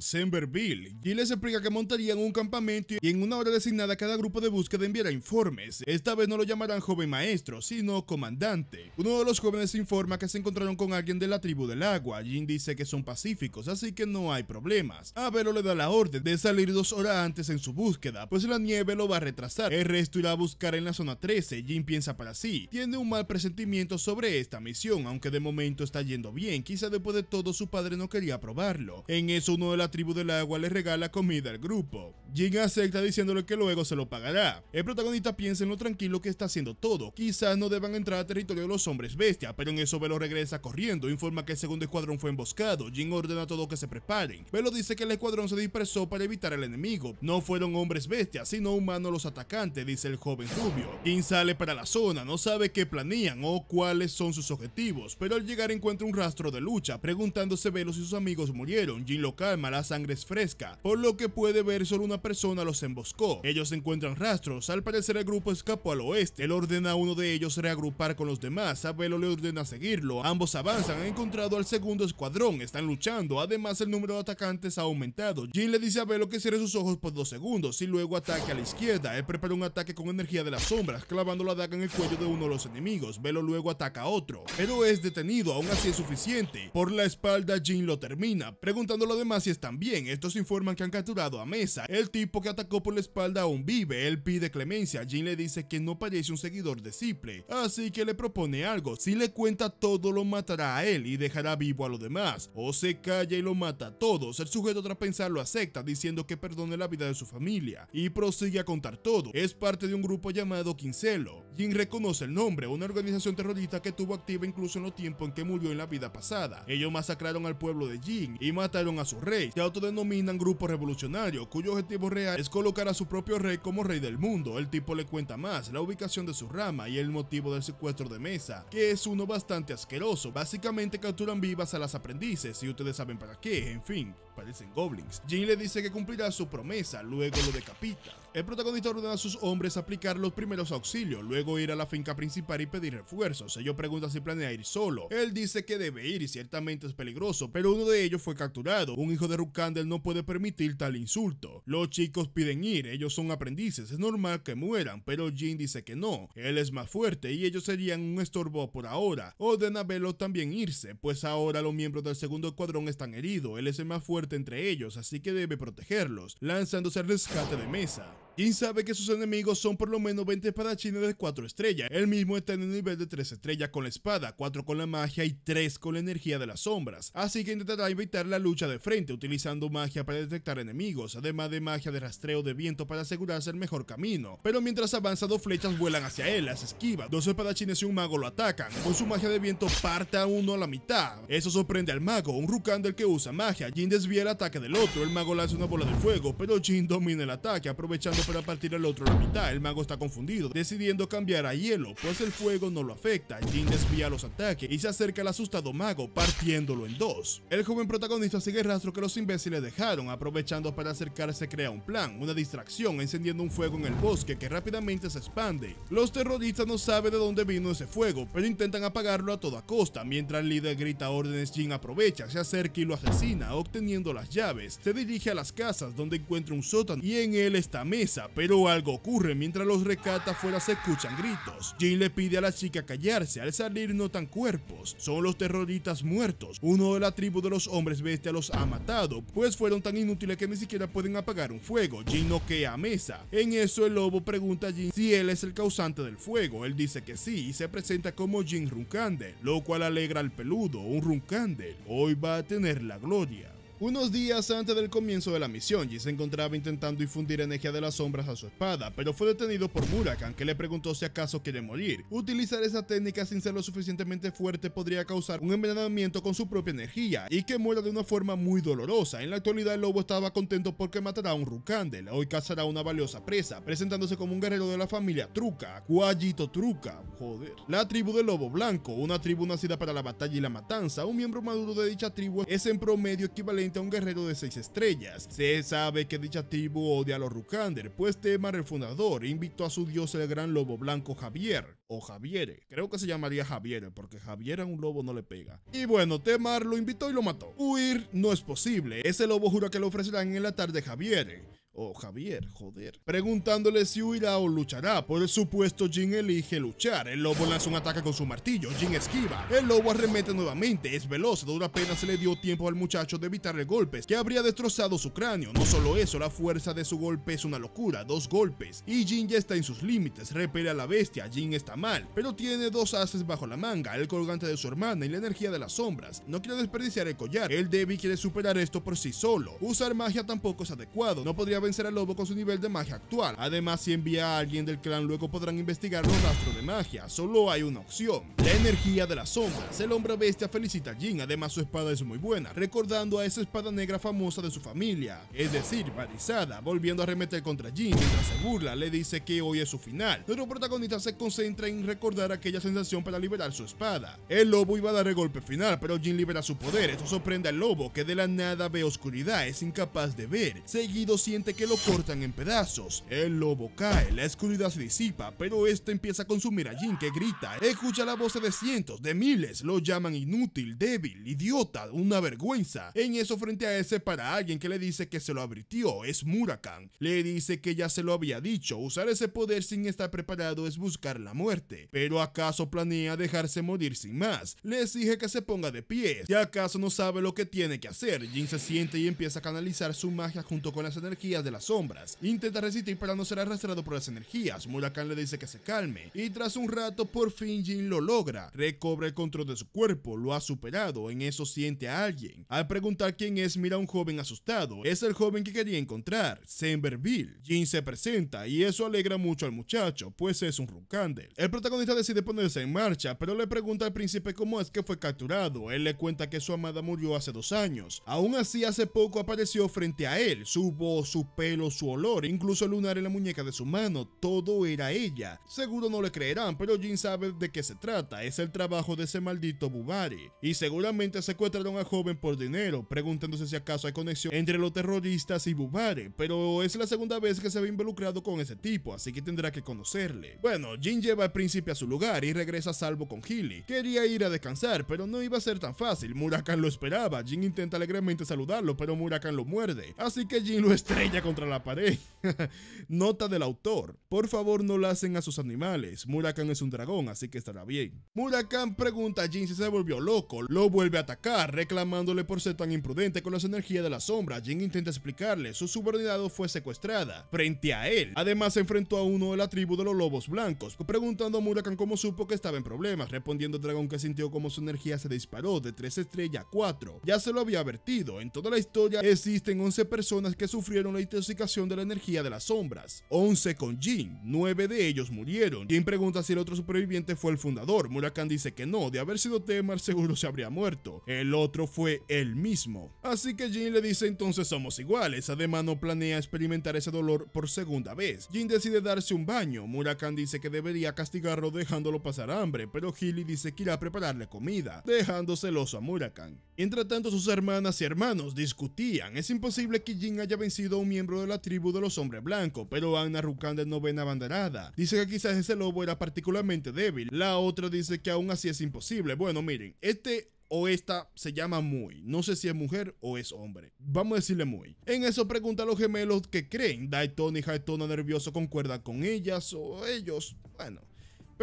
S1: Bill. Jill les explica que montarían un campamento y en una hora designada cada grupo de búsqueda enviará informes. Esta vez no lo llamarán joven maestro, sino comandante. Uno de los jóvenes informa que se encontraron con alguien de la tribu del agua. Jin dice que son pacíficos, así que no hay problemas. Abelo le da la orden de salir dos horas antes en su búsqueda, pues la nieve lo va a retrasar. El resto irá a buscar en la zona 13. Jin piensa para sí. Tiene un mal sentimientos sobre esta misión, aunque de momento está yendo bien, quizá después de todo su padre no quería probarlo. En eso uno de la tribu del agua le regala comida al grupo. Jin acepta diciéndole que luego se lo pagará. El protagonista piensa en lo tranquilo que está haciendo todo, quizás no deban entrar a territorio de los hombres bestia, pero en eso Velo regresa corriendo, informa que el segundo escuadrón fue emboscado, Jin ordena a todos que se preparen. Velo dice que el escuadrón se dispersó para evitar al enemigo, no fueron hombres bestias, sino humanos los atacantes, dice el joven rubio. Jin sale para la zona, no sabe qué planea o cuáles son sus objetivos, pero al llegar encuentra un rastro de lucha, preguntándose Velo si sus amigos murieron. Jin lo calma, la sangre es fresca, por lo que puede ver solo una persona los emboscó. Ellos encuentran rastros, al parecer el grupo escapó al oeste. Él ordena a uno de ellos reagrupar con los demás, a Velo le ordena seguirlo. Ambos avanzan, han encontrado al segundo escuadrón, están luchando, además el número de atacantes ha aumentado. Jin le dice a Velo que cierre sus ojos por dos segundos y luego ataque a la izquierda. Él prepara un ataque con energía de las sombras, clavando la daga en el cuello de uno de los enemigos. Velo luego ataca a otro, pero es detenido, aún así es suficiente. Por la espalda Jin lo termina, preguntando a los demás si están bien. Estos informan que han capturado a Mesa. El tipo que atacó por la espalda aún vive, él pide clemencia. Jin le dice que no parece un seguidor de Simple, así que le propone algo. Si le cuenta todo lo matará a él y dejará vivo a los demás, o se calla y lo mata a todos. El sujeto tras pensar lo acepta, diciendo que perdone la vida de su familia, y prosigue a contar todo. Es parte de un grupo llamado Quincelo. Jin reconoce el nombre, una organización terrorista que tuvo activa incluso en los tiempos en que murió en la vida pasada. Ellos masacraron al pueblo de Jin y mataron a su rey. Se autodenominan grupo revolucionario, cuyo objetivo real es colocar a su propio rey como rey del mundo. El tipo le cuenta más la ubicación de su rama y el motivo del secuestro de Mesa, que es uno bastante asqueroso. Básicamente capturan vivas a las aprendices y ustedes saben para qué, en fin, parecen goblins. Jin le dice que cumplirá su promesa, luego lo decapita. El protagonista ordena a sus hombres aplicar los primeros auxilios, luego ir a la finca principal y pedir refuerzos. Ellos preguntan si planea ir solo. Él dice que debe ir y ciertamente es peligroso, pero uno de ellos fue capturado. Un hijo de Rukandel no puede permitir tal insulto. Los chicos piden ir, ellos son aprendices, es normal que mueran, pero Jin dice que no. Él es más fuerte y ellos serían un estorbo por ahora. Ordena a Velo también irse, pues ahora los miembros del segundo escuadrón están heridos. Él es el más fuerte entre ellos, así que debe protegerlos, lanzándose al rescate de Mesa. Jin sabe que sus enemigos son por lo menos 20 espadachines de 4 estrellas. Él mismo está en el nivel de 3 estrellas con la espada, 4 con la magia y 3 con la energía de las sombras. Así que intentará evitar la lucha de frente utilizando magia para detectar enemigos, además de magia de rastreo de viento para asegurarse el mejor camino. Pero mientras avanza, dos flechas vuelan hacia él, las esquiva. Dos espadachines y un mago lo atacan. Con su magia de viento parte a uno a la mitad. Eso sorprende al mago, un Rukander que usa magia. Jin desvía el ataque del otro. El mago lanza una bola de fuego, pero Jin domina el ataque, aprovechando para partir al otro a la mitad. El mago está confundido, decidiendo cambiar a hielo, pues el fuego no lo afecta. Jin desvía los ataques y se acerca al asustado mago, partiéndolo en dos. El joven protagonista sigue el rastro que los imbéciles dejaron, aprovechando para acercarse crea un plan, una distracción, encendiendo un fuego en el bosque que rápidamente se expande. Los terroristas no saben de dónde vino ese fuego, pero intentan apagarlo a toda costa. Mientras el líder grita órdenes, Jin aprovecha, se acerca y lo asesina, obteniendo las llaves. Se dirige a las casas donde encuentra un sótano y en él está Mesa, pero algo ocurre mientras los recata afuera se escuchan gritos. Jin le pide a la chica callarse, al salir notan cuerpos. Son los terroristas muertos. Uno de la tribu de los hombres bestia los ha matado, pues fueron tan inútiles que ni siquiera pueden apagar un fuego. Jin noquea a Mesa. En eso el lobo pregunta a Jin si él es el causante del fuego. Él dice que sí y se presenta como Jin Runkandel, lo cual alegra al peludo, un Runkandel. Hoy va a tener la gloria. Unos días antes del comienzo de la misión, Jin se encontraba intentando infundir energía de las sombras a su espada, pero fue detenido por Murakan, que le preguntó si acaso quiere morir. Utilizar esa técnica sin ser lo suficientemente fuerte podría causar un envenenamiento con su propia energía y que muera de una forma muy dolorosa. En la actualidad, el lobo estaba contento porque matará a un Rukandel, hoy cazará una valiosa presa, presentándose como un guerrero de la familia Truca, Cuayito Truca, joder. La tribu del lobo blanco, una tribu nacida para la batalla y la matanza, un miembro maduro de dicha tribu es en promedio equivalente a un guerrero de 6 estrellas. Se sabe que dicha tribu odia a los Rukander, pues Temar el fundador invitó a su dios el gran lobo blanco Javier, o Javiere, creo que se llamaría Javier, porque Javier a un lobo no le pega. Y bueno, Temar lo invitó y lo mató. Huir no es posible, ese lobo jura que lo ofrecerán en el altar de Javier o Javier, joder, preguntándole si huirá o luchará. Por supuesto, Jin elige luchar. El lobo lanza un ataque con su martillo, Jin esquiva. El lobo arremete nuevamente, es veloz, dura apenas se le dio tiempo al muchacho de evitarle golpes, que habría destrozado su cráneo. No solo eso, la fuerza de su golpe es una locura, dos golpes. Y Jin ya está en sus límites, repele a la bestia, Jin está mal, pero tiene dos haces bajo la manga, el colgante de su hermana y la energía de las sombras. No quiere desperdiciar el collar, el Debbie quiere superar esto por sí solo. Usar magia tampoco es adecuado, no podría vencer al lobo con su nivel de magia actual. Además, si envía a alguien del clan, luego podrán investigar los rastros de magia. Solo hay una opción: la energía de las sombras. El hombre bestia felicita a Jin, además su espada es muy buena, recordando a esa espada negra famosa de su familia, es decir, Barizada, volviendo a arremeter contra Jin mientras se burla, le dice que hoy es su final. Nuestro protagonista se concentra en recordar aquella sensación para liberar su espada. El lobo iba a dar el golpe final, pero Jin libera su poder. Esto sorprende al lobo, que de la nada ve oscuridad, es incapaz de ver. Seguido siente que lo cortan en pedazos. El lobo cae, la oscuridad se disipa, pero este empieza a consumir a Jin que grita. Escucha la voz de cientos, de miles, lo llaman inútil, débil, idiota, una vergüenza. En eso frente a ese para alguien que le dice que se lo advirtió, es Murakan. Le dice que ya se lo había dicho, usar ese poder sin estar preparado es buscar la muerte. Pero acaso planea dejarse morir sin más. Le exige que se ponga de pie. Si acaso no sabe lo que tiene que hacer, Jin se siente y empieza a canalizar su magia junto con las energías de las sombras. Intenta resistir para no ser arrastrado por las energías. Murakan le dice que se calme. Y tras un rato, por fin Jin lo logra. Recobra el control de su cuerpo, lo ha superado. En eso siente a alguien. Al preguntar quién es, mira a un joven asustado. Es el joven que quería encontrar, Semberville. Jin se presenta y eso alegra mucho al muchacho, pues es un Runkandel. El protagonista decide ponerse en marcha, pero le pregunta al príncipe cómo es que fue capturado. Él le cuenta que su amada murió hace dos años. Aún así, hace poco apareció frente a él. Su voz, su pelo, su olor, incluso el lunar en la muñeca de su mano, todo era ella. Seguro no le creerán, pero Jin sabe de qué se trata. Es el trabajo de ese maldito Bubari. Y seguramente secuestraron al joven por dinero, preguntándose si acaso hay conexión entre los terroristas y Bubari. Pero es la segunda vez que se ve involucrado con ese tipo, así que tendrá que conocerle. Bueno, Jin lleva al príncipe a su lugar y regresa a salvo con Healy. Quería ir a descansar, pero no iba a ser tan fácil. Murakan lo esperaba. Jin intenta alegremente saludarlo, pero Murakan lo muerde. Así que Jin lo estrella contra la pared. (laughs) Nota del autor. Por favor, no la hacen a sus animales. Murakan es un dragón, así que estará bien. Murakan pregunta a Jin si se volvió loco. Lo vuelve a atacar, reclamándole por ser tan imprudente con las energías de la sombra. Jin intenta explicarle. Su subordinado fue secuestrada frente a él. Además, se enfrentó a uno de la tribu de los lobos blancos, preguntando a Murakan cómo supo que estaba en problemas, respondiendo el dragón que sintió como su energía se disparó de 3 estrellas a 4. Ya se lo había advertido. En toda la historia existen 11 personas que sufrieron la intoxicación de la energía de las sombras. 11 con Jin, 9 de ellos murieron. Jin pregunta si el otro superviviente fue el fundador. Murakan dice que no, de haber sido Temar (laughs) seguro se habría muerto. El otro fue él mismo. Así que Jin le dice entonces somos iguales. Además no planea experimentar ese dolor por segunda vez. Jin decide darse un baño. Murakan dice que debería castigarlo dejándolo pasar hambre, pero Hilly dice que irá a prepararle comida, dejando celoso a Murakan. Entre tanto sus hermanas y hermanos discutían. Es imposible que Jin haya vencido a un miembro de la tribu de los hombres blancos, pero Anna Rukan de novena abanderada dice que quizás ese lobo era particularmente débil. La otra dice que aún así es imposible. Bueno, miren, este o esta se llama Muy. No sé si es mujer o es hombre. Vamos a decirle Muy. En eso pregunta a los gemelos que creen. Dayton y Haitona nervioso concuerdan con ellas o ellos. Bueno.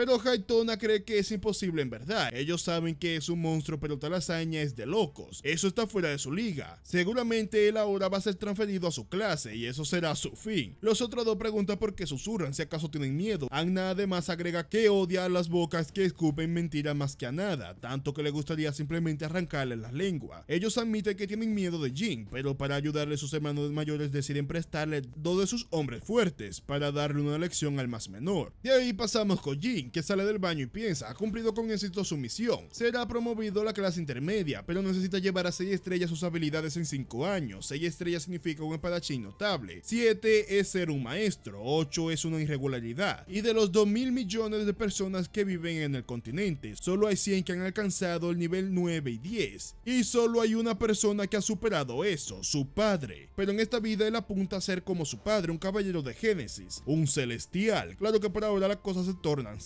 S1: Pero Haitona cree que es imposible en verdad. Ellos saben que es un monstruo, pero tal hazaña es de locos. Eso está fuera de su liga. Seguramente él ahora va a ser transferido a su clase y eso será su fin. Los otros dos preguntan por qué susurran, si acaso tienen miedo. Anna además agrega que odia a las bocas que escupen mentira más que a nada, tanto que le gustaría simplemente arrancarle la lengua. Ellos admiten que tienen miedo de Jin, pero para ayudarle sus hermanos mayores deciden prestarle dos de sus hombres fuertes para darle una lección al más menor. De ahí pasamos con Jin que sale del baño y piensa, ha cumplido con éxito su misión. Será promovido a la clase intermedia, pero necesita llevar a 6 estrellas sus habilidades en 5 años. 6 estrellas significa un espadachín notable. 7 es ser un maestro. 8 es una irregularidad. Y de los 2 mil millones de personas que viven en el continente, solo hay 100 que han alcanzado el nivel 9 y 10. Y solo hay una persona que ha superado eso, su padre. Pero en esta vida él apunta a ser como su padre, un caballero de Génesis, un celestial. Claro que por ahora las cosas se tornan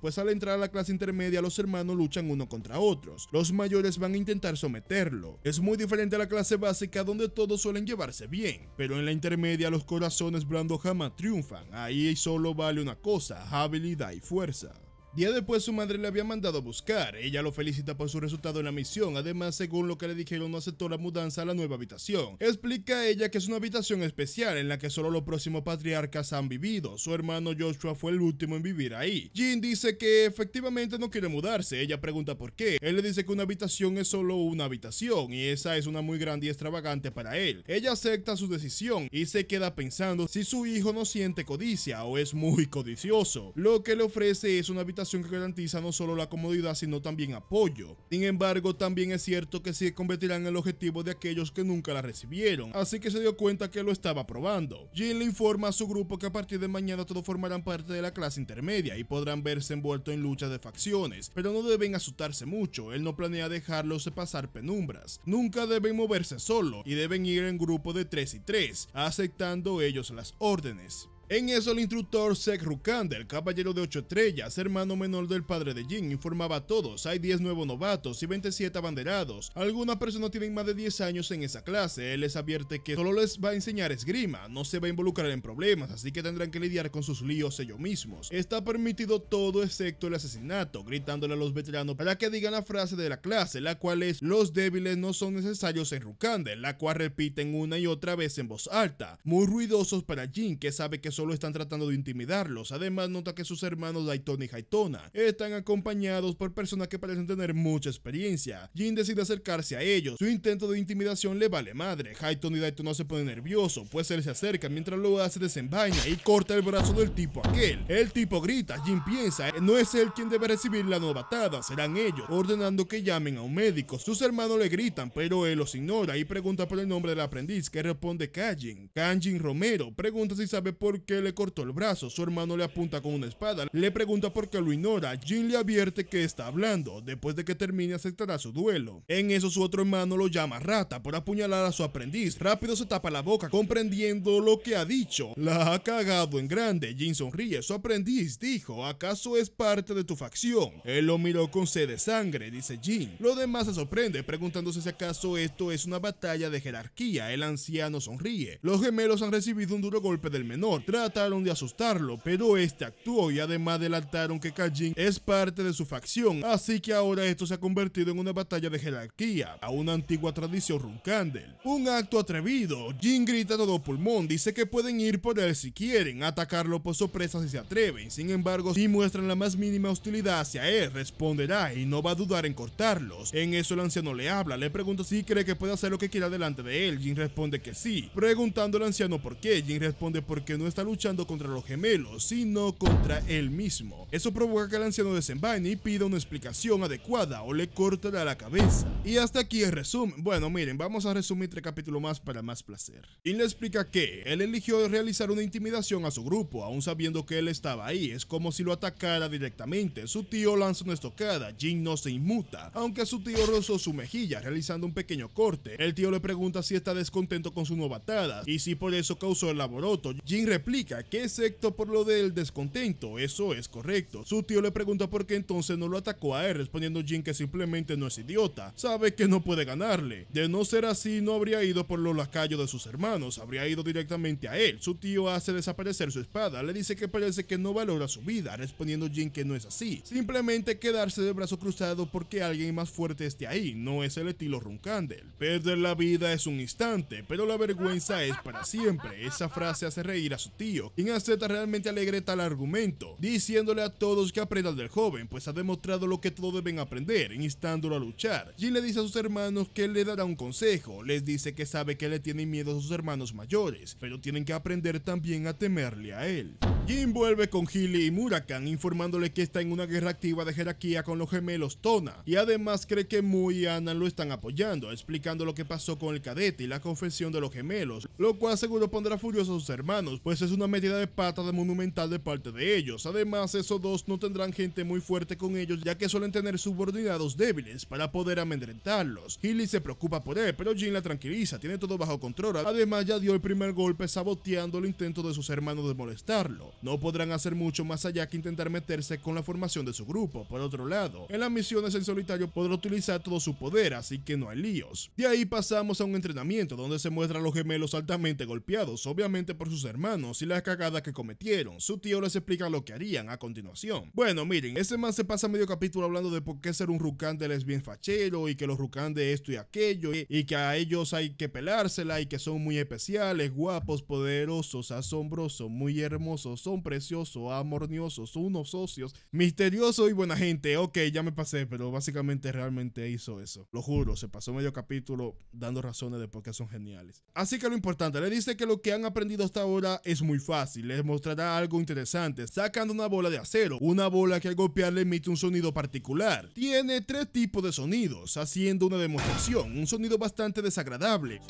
S1: pues al entrar a la clase intermedia los hermanos luchan uno contra otros. Los mayores van a intentar someterlo. Es muy diferente a la clase básica donde todos suelen llevarse bien, pero en la intermedia los corazones blandos jamás triunfan. Ahí solo vale una cosa, habilidad y fuerza. Día después su madre le había mandado a buscar, ella lo felicita por su resultado en la misión, además según lo que le dijeron no aceptó la mudanza a la nueva habitación. Explica a ella que es una habitación especial en la que solo los próximos patriarcas han vivido, su hermano Joshua fue el último en vivir ahí. Jean dice que efectivamente no quiere mudarse, ella pregunta por qué, él le dice que una habitación es solo una habitación y esa es una muy grande y extravagante para él. Ella acepta su decisión y se queda pensando si su hijo no siente codicia o es muy codicioso. Lo que le ofrece es una habitación que garantiza no solo la comodidad sino también apoyo. Sin embargo, también es cierto que se convertirá en el objetivo de aquellos que nunca la recibieron, así que se dio cuenta que lo estaba probando. Jin le informa a su grupo que a partir de mañana todos formarán parte de la clase intermedia y podrán verse envueltos en luchas de facciones, pero no deben asustarse mucho, él no planea dejarlos de pasar penumbras. Nunca deben moverse solo y deben ir en grupo de 3 y 3, aceptando ellos las órdenes. En eso el instructor Sek Rukand, el caballero de 8 estrellas, hermano menor del padre de Jin, informaba a todos, hay 10 nuevos novatos y 27 abanderados. Algunas personas tienen más de 10 años en esa clase, él les advierte que solo les va a enseñar esgrima, no se va a involucrar en problemas, así que tendrán que lidiar con sus líos ellos mismos. Está permitido todo excepto el asesinato, gritándole a los veteranos para que digan la frase de la clase, la cual es los débiles no son necesarios en Rukande, la cual repiten una y otra vez en voz alta, muy ruidosos para Jin que sabe que solo están tratando de intimidarlos. Además, nota que sus hermanos Dayton y Haitona están acompañados por personas que parecen tener mucha experiencia. Jin decide acercarse a ellos. Su intento de intimidación le vale madre. Hayton y Dayton no se pone nervioso, pues él se acerca mientras lo hace desenvaina y corta el brazo del tipo aquel. El tipo grita, Jin piensa, no es él quien debe recibir la novatada, serán ellos, ordenando que llamen a un médico. Sus hermanos le gritan, pero él los ignora y pregunta por el nombre del aprendiz, que responde Kajin. Kanjin Romero pregunta si sabe por qué le cortó el brazo. Su hermano le apunta con una espada. Le pregunta por qué lo ignora. Jin le advierte que está hablando. Después de que termine aceptará su duelo. En eso su otro hermano lo llama rata por apuñalar a su aprendiz. Rápido se tapa la boca comprendiendo lo que ha dicho. La ha cagado en grande. Jin sonríe. Su aprendiz dijo, ¿acaso es parte de tu facción? Él lo miró con sed de sangre, dice Jin. Lo demás se sorprende preguntándose si acaso esto es una batalla de jerarquía. El anciano sonríe. Los gemelos han recibido un duro golpe del menor. Trataron de asustarlo, pero este actuó y además delataron que Kajin es parte de su facción. Así que ahora esto se ha convertido en una batalla de jerarquía, a una antigua tradición Runkandel. Un acto atrevido. Jin grita todo pulmón, dice que pueden ir por él si quieren, atacarlo por sorpresa si se atreven. Sin embargo, si muestran la más mínima hostilidad hacia él, responderá y no va a dudar en cortarlos. En eso el anciano le habla, le pregunta si cree que puede hacer lo que quiera delante de él. Jin responde que sí. Preguntando al anciano por qué, Jin responde porque no está luchando contra los gemelos, sino contra él mismo. Eso provoca que el anciano desenvaine y pida una explicación adecuada o le cortará la cabeza. Y hasta aquí el resumen. Bueno, miren, vamos a resumir tres capítulos más para más placer. Jin le explica que él eligió realizar una intimidación a su grupo, aún sabiendo que él estaba ahí. Es como si lo atacara directamente. Su tío lanza una estocada, Jin no se inmuta, aunque su tío rozó su mejilla realizando un pequeño corte. El tío le pregunta si está descontento con su nueva atada y si por eso causó el laboroto. Jin replica que excepto por lo del descontento, eso es correcto. Su tío le pregunta por qué entonces no lo atacó a él, respondiendo Jin que simplemente no es idiota, sabe que no puede ganarle. De no ser así, no habría ido por los lacayos de sus hermanos, habría ido directamente a él. Su tío hace desaparecer su espada, le dice que parece que no valora su vida, respondiendo Jin que no es así. Simplemente quedarse de brazo cruzado porque alguien más fuerte esté ahí, no es el estilo Runkandel. Perder la vida es un instante, pero la vergüenza es para siempre. Esa frase hace reír a su tío, quien acepta realmente alegre tal argumento, diciéndole a todos que aprendan del joven, pues ha demostrado lo que todos deben aprender, instándolo a luchar. Jin le dice a sus hermanos que le dará un consejo, les dice que sabe que le tienen miedo a sus hermanos mayores, pero tienen que aprender también a temerle a él. Jin vuelve con Hilly y Murakan informándole que está en una guerra activa de jerarquía con los gemelos Tona y además cree que Mu y Ana lo están apoyando, explicando lo que pasó con el cadete y la confesión de los gemelos, lo cual seguro pondrá furiosos a sus hermanos, pues es una metida de pata de monumental de parte de ellos. Además, esos dos no tendrán gente muy fuerte con ellos ya que suelen tener subordinados débiles para poder amedrentarlos. Hilly se preocupa por él, pero Jin la tranquiliza, tiene todo bajo control. Además, ya dio el primer golpe saboteando el intento de sus hermanos de molestarlo no podrán hacer mucho más allá que intentar meterse con la formación de su grupo. Por otro lado, en las misiones en solitario podrá utilizar todo su poder, así que no hay líos. De ahí pasamos a un entrenamiento donde se muestran los gemelos altamente golpeados, obviamente por sus hermanos y la cagada que cometieron. Su tío les explica lo que harían a continuación. Bueno, miren, ese man se pasa medio capítulo hablando de por qué ser un Rukandel es bien fachero y que los de esto y aquello y, y que a ellos hay que pelársela y que son muy especiales, guapos, poderosos, asombrosos, muy hermosos, son preciosos, amorniosos, unos socios, misterioso y buena gente. Ok, ya me pasé, pero básicamente realmente hizo eso. Lo juro, se pasó medio capítulo dando razones de por qué son geniales. Así que lo importante, le dice que lo que han aprendido hasta ahora es muy fácil. Les mostrará algo interesante, sacando una bola de acero, una bola que al golpearle emite un sonido particular. Tiene tres tipos de sonidos, haciendo una demostración, un sonido bastante desagradable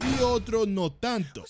S1: y otro no tanto.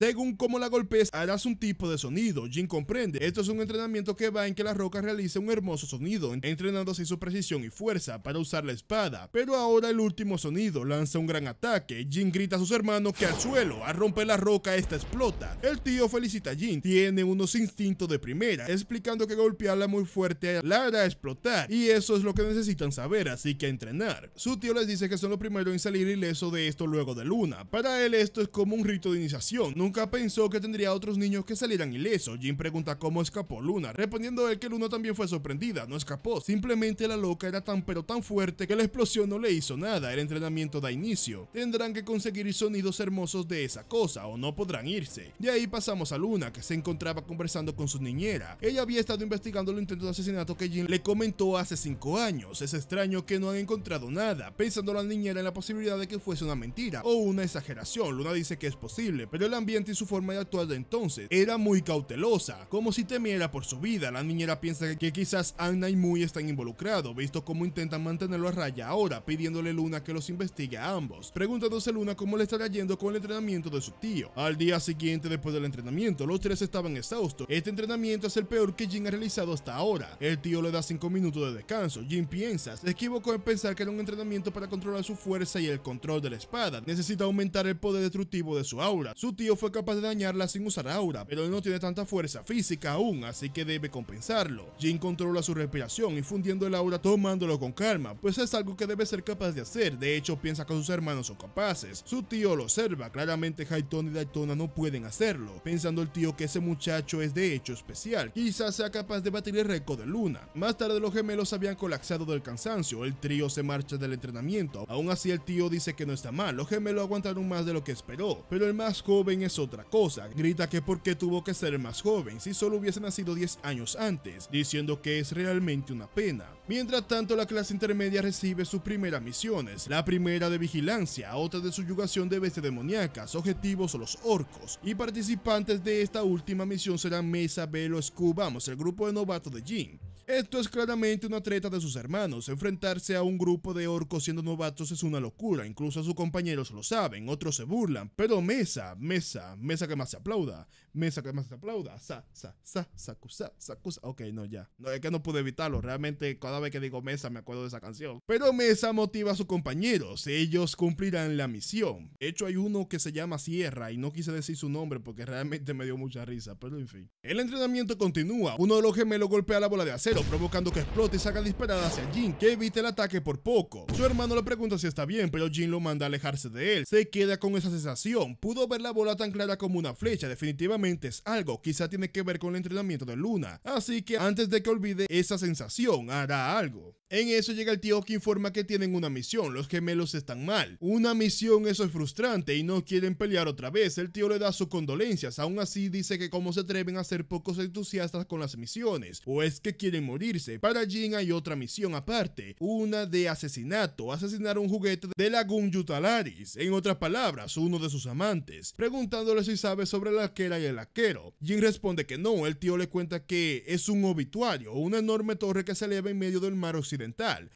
S1: Según cómo la golpees, harás un tipo de sonido. Jin comprende. Esto es un entrenamiento que va en que la roca realice un hermoso sonido, entrenando así su precisión y fuerza para usar la espada. Pero ahora el último sonido lanza un gran ataque. Jin grita a sus hermanos que al suelo, al romper la roca, esta explota. El tío felicita a Jin. Tiene unos instintos de primera, explicando que golpearla muy fuerte la hará explotar. Y eso es lo que necesitan saber, así que entrenar. Su tío les dice que son los primeros en salir ileso de esto luego de Luna. Para él esto es como un rito de iniciación nunca pensó que tendría otros niños que salieran ilesos. Jim pregunta cómo escapó Luna, respondiendo él que Luna también fue sorprendida, no escapó, simplemente la loca era tan pero tan fuerte que la explosión no le hizo nada, el entrenamiento da inicio. Tendrán que conseguir sonidos hermosos de esa cosa o no podrán irse. De ahí pasamos a Luna, que se encontraba conversando con su niñera. Ella había estado investigando el intento de asesinato que Jim le comentó hace 5 años. Es extraño que no han encontrado nada, pensando la niñera en la posibilidad de que fuese una mentira o una exageración. Luna dice que es posible, pero el ambiente y su forma de actuar de entonces. Era muy cautelosa, como si temiera por su vida. La niñera piensa que quizás Anna y Muy están involucrados, visto cómo intentan mantenerlo a raya ahora, pidiéndole Luna que los investigue a ambos. Preguntándose Luna cómo le estará yendo con el entrenamiento de su tío. Al día siguiente, después del entrenamiento, los tres estaban exhaustos. Este entrenamiento es el peor que Jin ha realizado hasta ahora. El tío le da 5 minutos de descanso. Jin piensa, se equivocó en pensar que era un entrenamiento para controlar su fuerza y el control de la espada. Necesita aumentar el poder destructivo de su aura. Su tío fue capaz de dañarla sin usar aura, pero él no tiene tanta fuerza física aún, así que debe compensarlo. Jin controla su respiración, infundiendo el aura tomándolo con calma, pues es algo que debe ser capaz de hacer. De hecho, piensa que sus hermanos son capaces. Su tío lo observa, claramente Hayton y Daytona no pueden hacerlo, pensando el tío que ese muchacho es de hecho especial. Quizás sea capaz de batir el récord de Luna. Más tarde los gemelos habían colapsado del cansancio, el trío se marcha del entrenamiento. Aún así el tío dice que no está mal, los gemelos aguantaron más de lo que esperó, pero el más joven es otra cosa. Grita que por qué tuvo que ser más joven si solo hubiese nacido 10 años antes, diciendo que es realmente una pena. Mientras tanto, la clase intermedia recibe sus primeras misiones, la primera de vigilancia, otra de subyugación de bestias demoníacas, objetivos o los orcos, y participantes de esta última misión serán Mesa, Velo, Scoo, vamos, el grupo de novatos de Jin. Esto es claramente una treta de sus hermanos. Enfrentarse a un grupo de orcos siendo novatos es una locura. Incluso sus compañeros lo saben, otros se burlan. Pero Mesa, Mesa, Mesa que más se aplauda. Mesa que más se aplauda. Sa, sa, sa, sacusa, sacusa. Ok, no, ya. No, es que no pude evitarlo. Realmente, cada vez que digo Mesa me acuerdo de esa canción. Pero Mesa motiva a sus compañeros. Ellos cumplirán la misión. De hecho, hay uno que se llama Sierra y no quise decir su nombre porque realmente me dio mucha risa. Pero en fin. El entrenamiento continúa. Uno de los gemelos golpea la bola de acero provocando que explote y salga disparada hacia Jin, que evite el ataque por poco. Su hermano le pregunta si está bien, pero Jin lo manda a alejarse de él. Se queda con esa sensación. Pudo ver la bola tan clara como una flecha, definitivamente es algo, quizá tiene que ver con el entrenamiento de Luna. Así que antes de que olvide esa sensación, hará algo. En eso llega el tío que informa que tienen una misión, los gemelos están mal. Una misión eso es frustrante y no quieren pelear otra vez. El tío le da sus condolencias, aún así dice que como se atreven a ser pocos entusiastas con las misiones, o es que quieren morirse. Para Jin hay otra misión aparte, una de asesinato, asesinar un juguete de la Yutalaris, en otras palabras, uno de sus amantes, preguntándole si sabe sobre la arquera y el arquero. Jin responde que no, el tío le cuenta que es un obituario, una enorme torre que se eleva en medio del mar occidental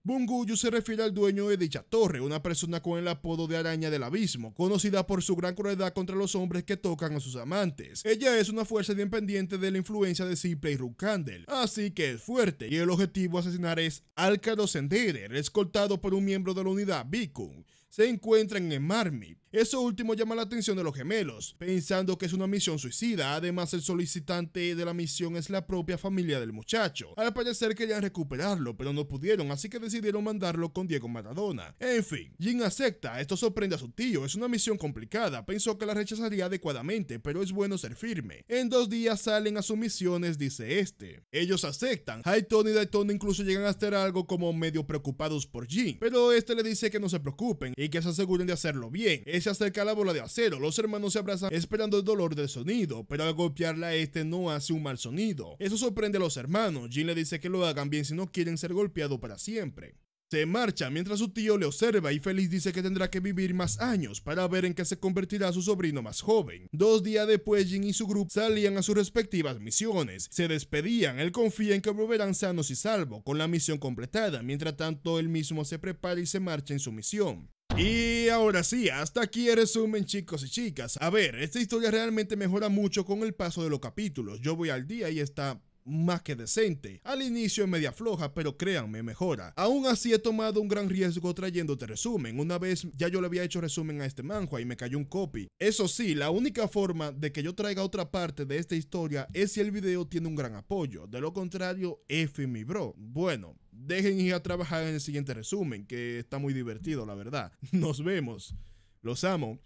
S1: Bunguyu se refiere al dueño de dicha torre, una persona con el apodo de araña del abismo, conocida por su gran crueldad contra los hombres que tocan a sus amantes. Ella es una fuerza independiente de la influencia de Simple y Rukandel, así que es fuerte, y el objetivo a asesinar es Alcaro Senderer, escoltado por un miembro de la unidad Bikun. Se encuentran en Marmit, eso último llama la atención de los gemelos, pensando que es una misión suicida. Además, el solicitante de la misión es la propia familia del muchacho. Al parecer querían recuperarlo, pero no pudieron, así que decidieron mandarlo con Diego Maradona. En fin, Jin acepta. Esto sorprende a su tío. Es una misión complicada. Pensó que la rechazaría adecuadamente, pero es bueno ser firme. En dos días salen a sus misiones, dice este. Ellos aceptan. Hayton y Dayton incluso llegan a hacer algo como medio preocupados por Jin, pero este le dice que no se preocupen y que se aseguren de hacerlo bien se acerca a la bola de acero. Los hermanos se abrazan esperando el dolor del sonido, pero al golpearla este no hace un mal sonido. Eso sorprende a los hermanos. Jin le dice que lo hagan bien si no quieren ser golpeados para siempre. Se marcha mientras su tío le observa y feliz dice que tendrá que vivir más años para ver en qué se convertirá su sobrino más joven. Dos días después, Jin y su grupo salían a sus respectivas misiones. Se despedían, él confía en que volverán sanos y salvos, con la misión completada. Mientras tanto, él mismo se prepara y se marcha en su misión. Y ahora sí, hasta aquí el resumen chicos y chicas. A ver, esta historia realmente mejora mucho con el paso de los capítulos. Yo voy al día y está más que decente. Al inicio es media floja, pero créanme, mejora. Aún así he tomado un gran riesgo trayéndote resumen. Una vez ya yo le había hecho resumen a este manhua y me cayó un copy. Eso sí, la única forma de que yo traiga otra parte de esta historia es si el video tiene un gran apoyo. De lo contrario, F mi bro. Bueno, dejen ir a trabajar en el siguiente resumen, que está muy divertido, la verdad. (laughs) Nos vemos. Los amo.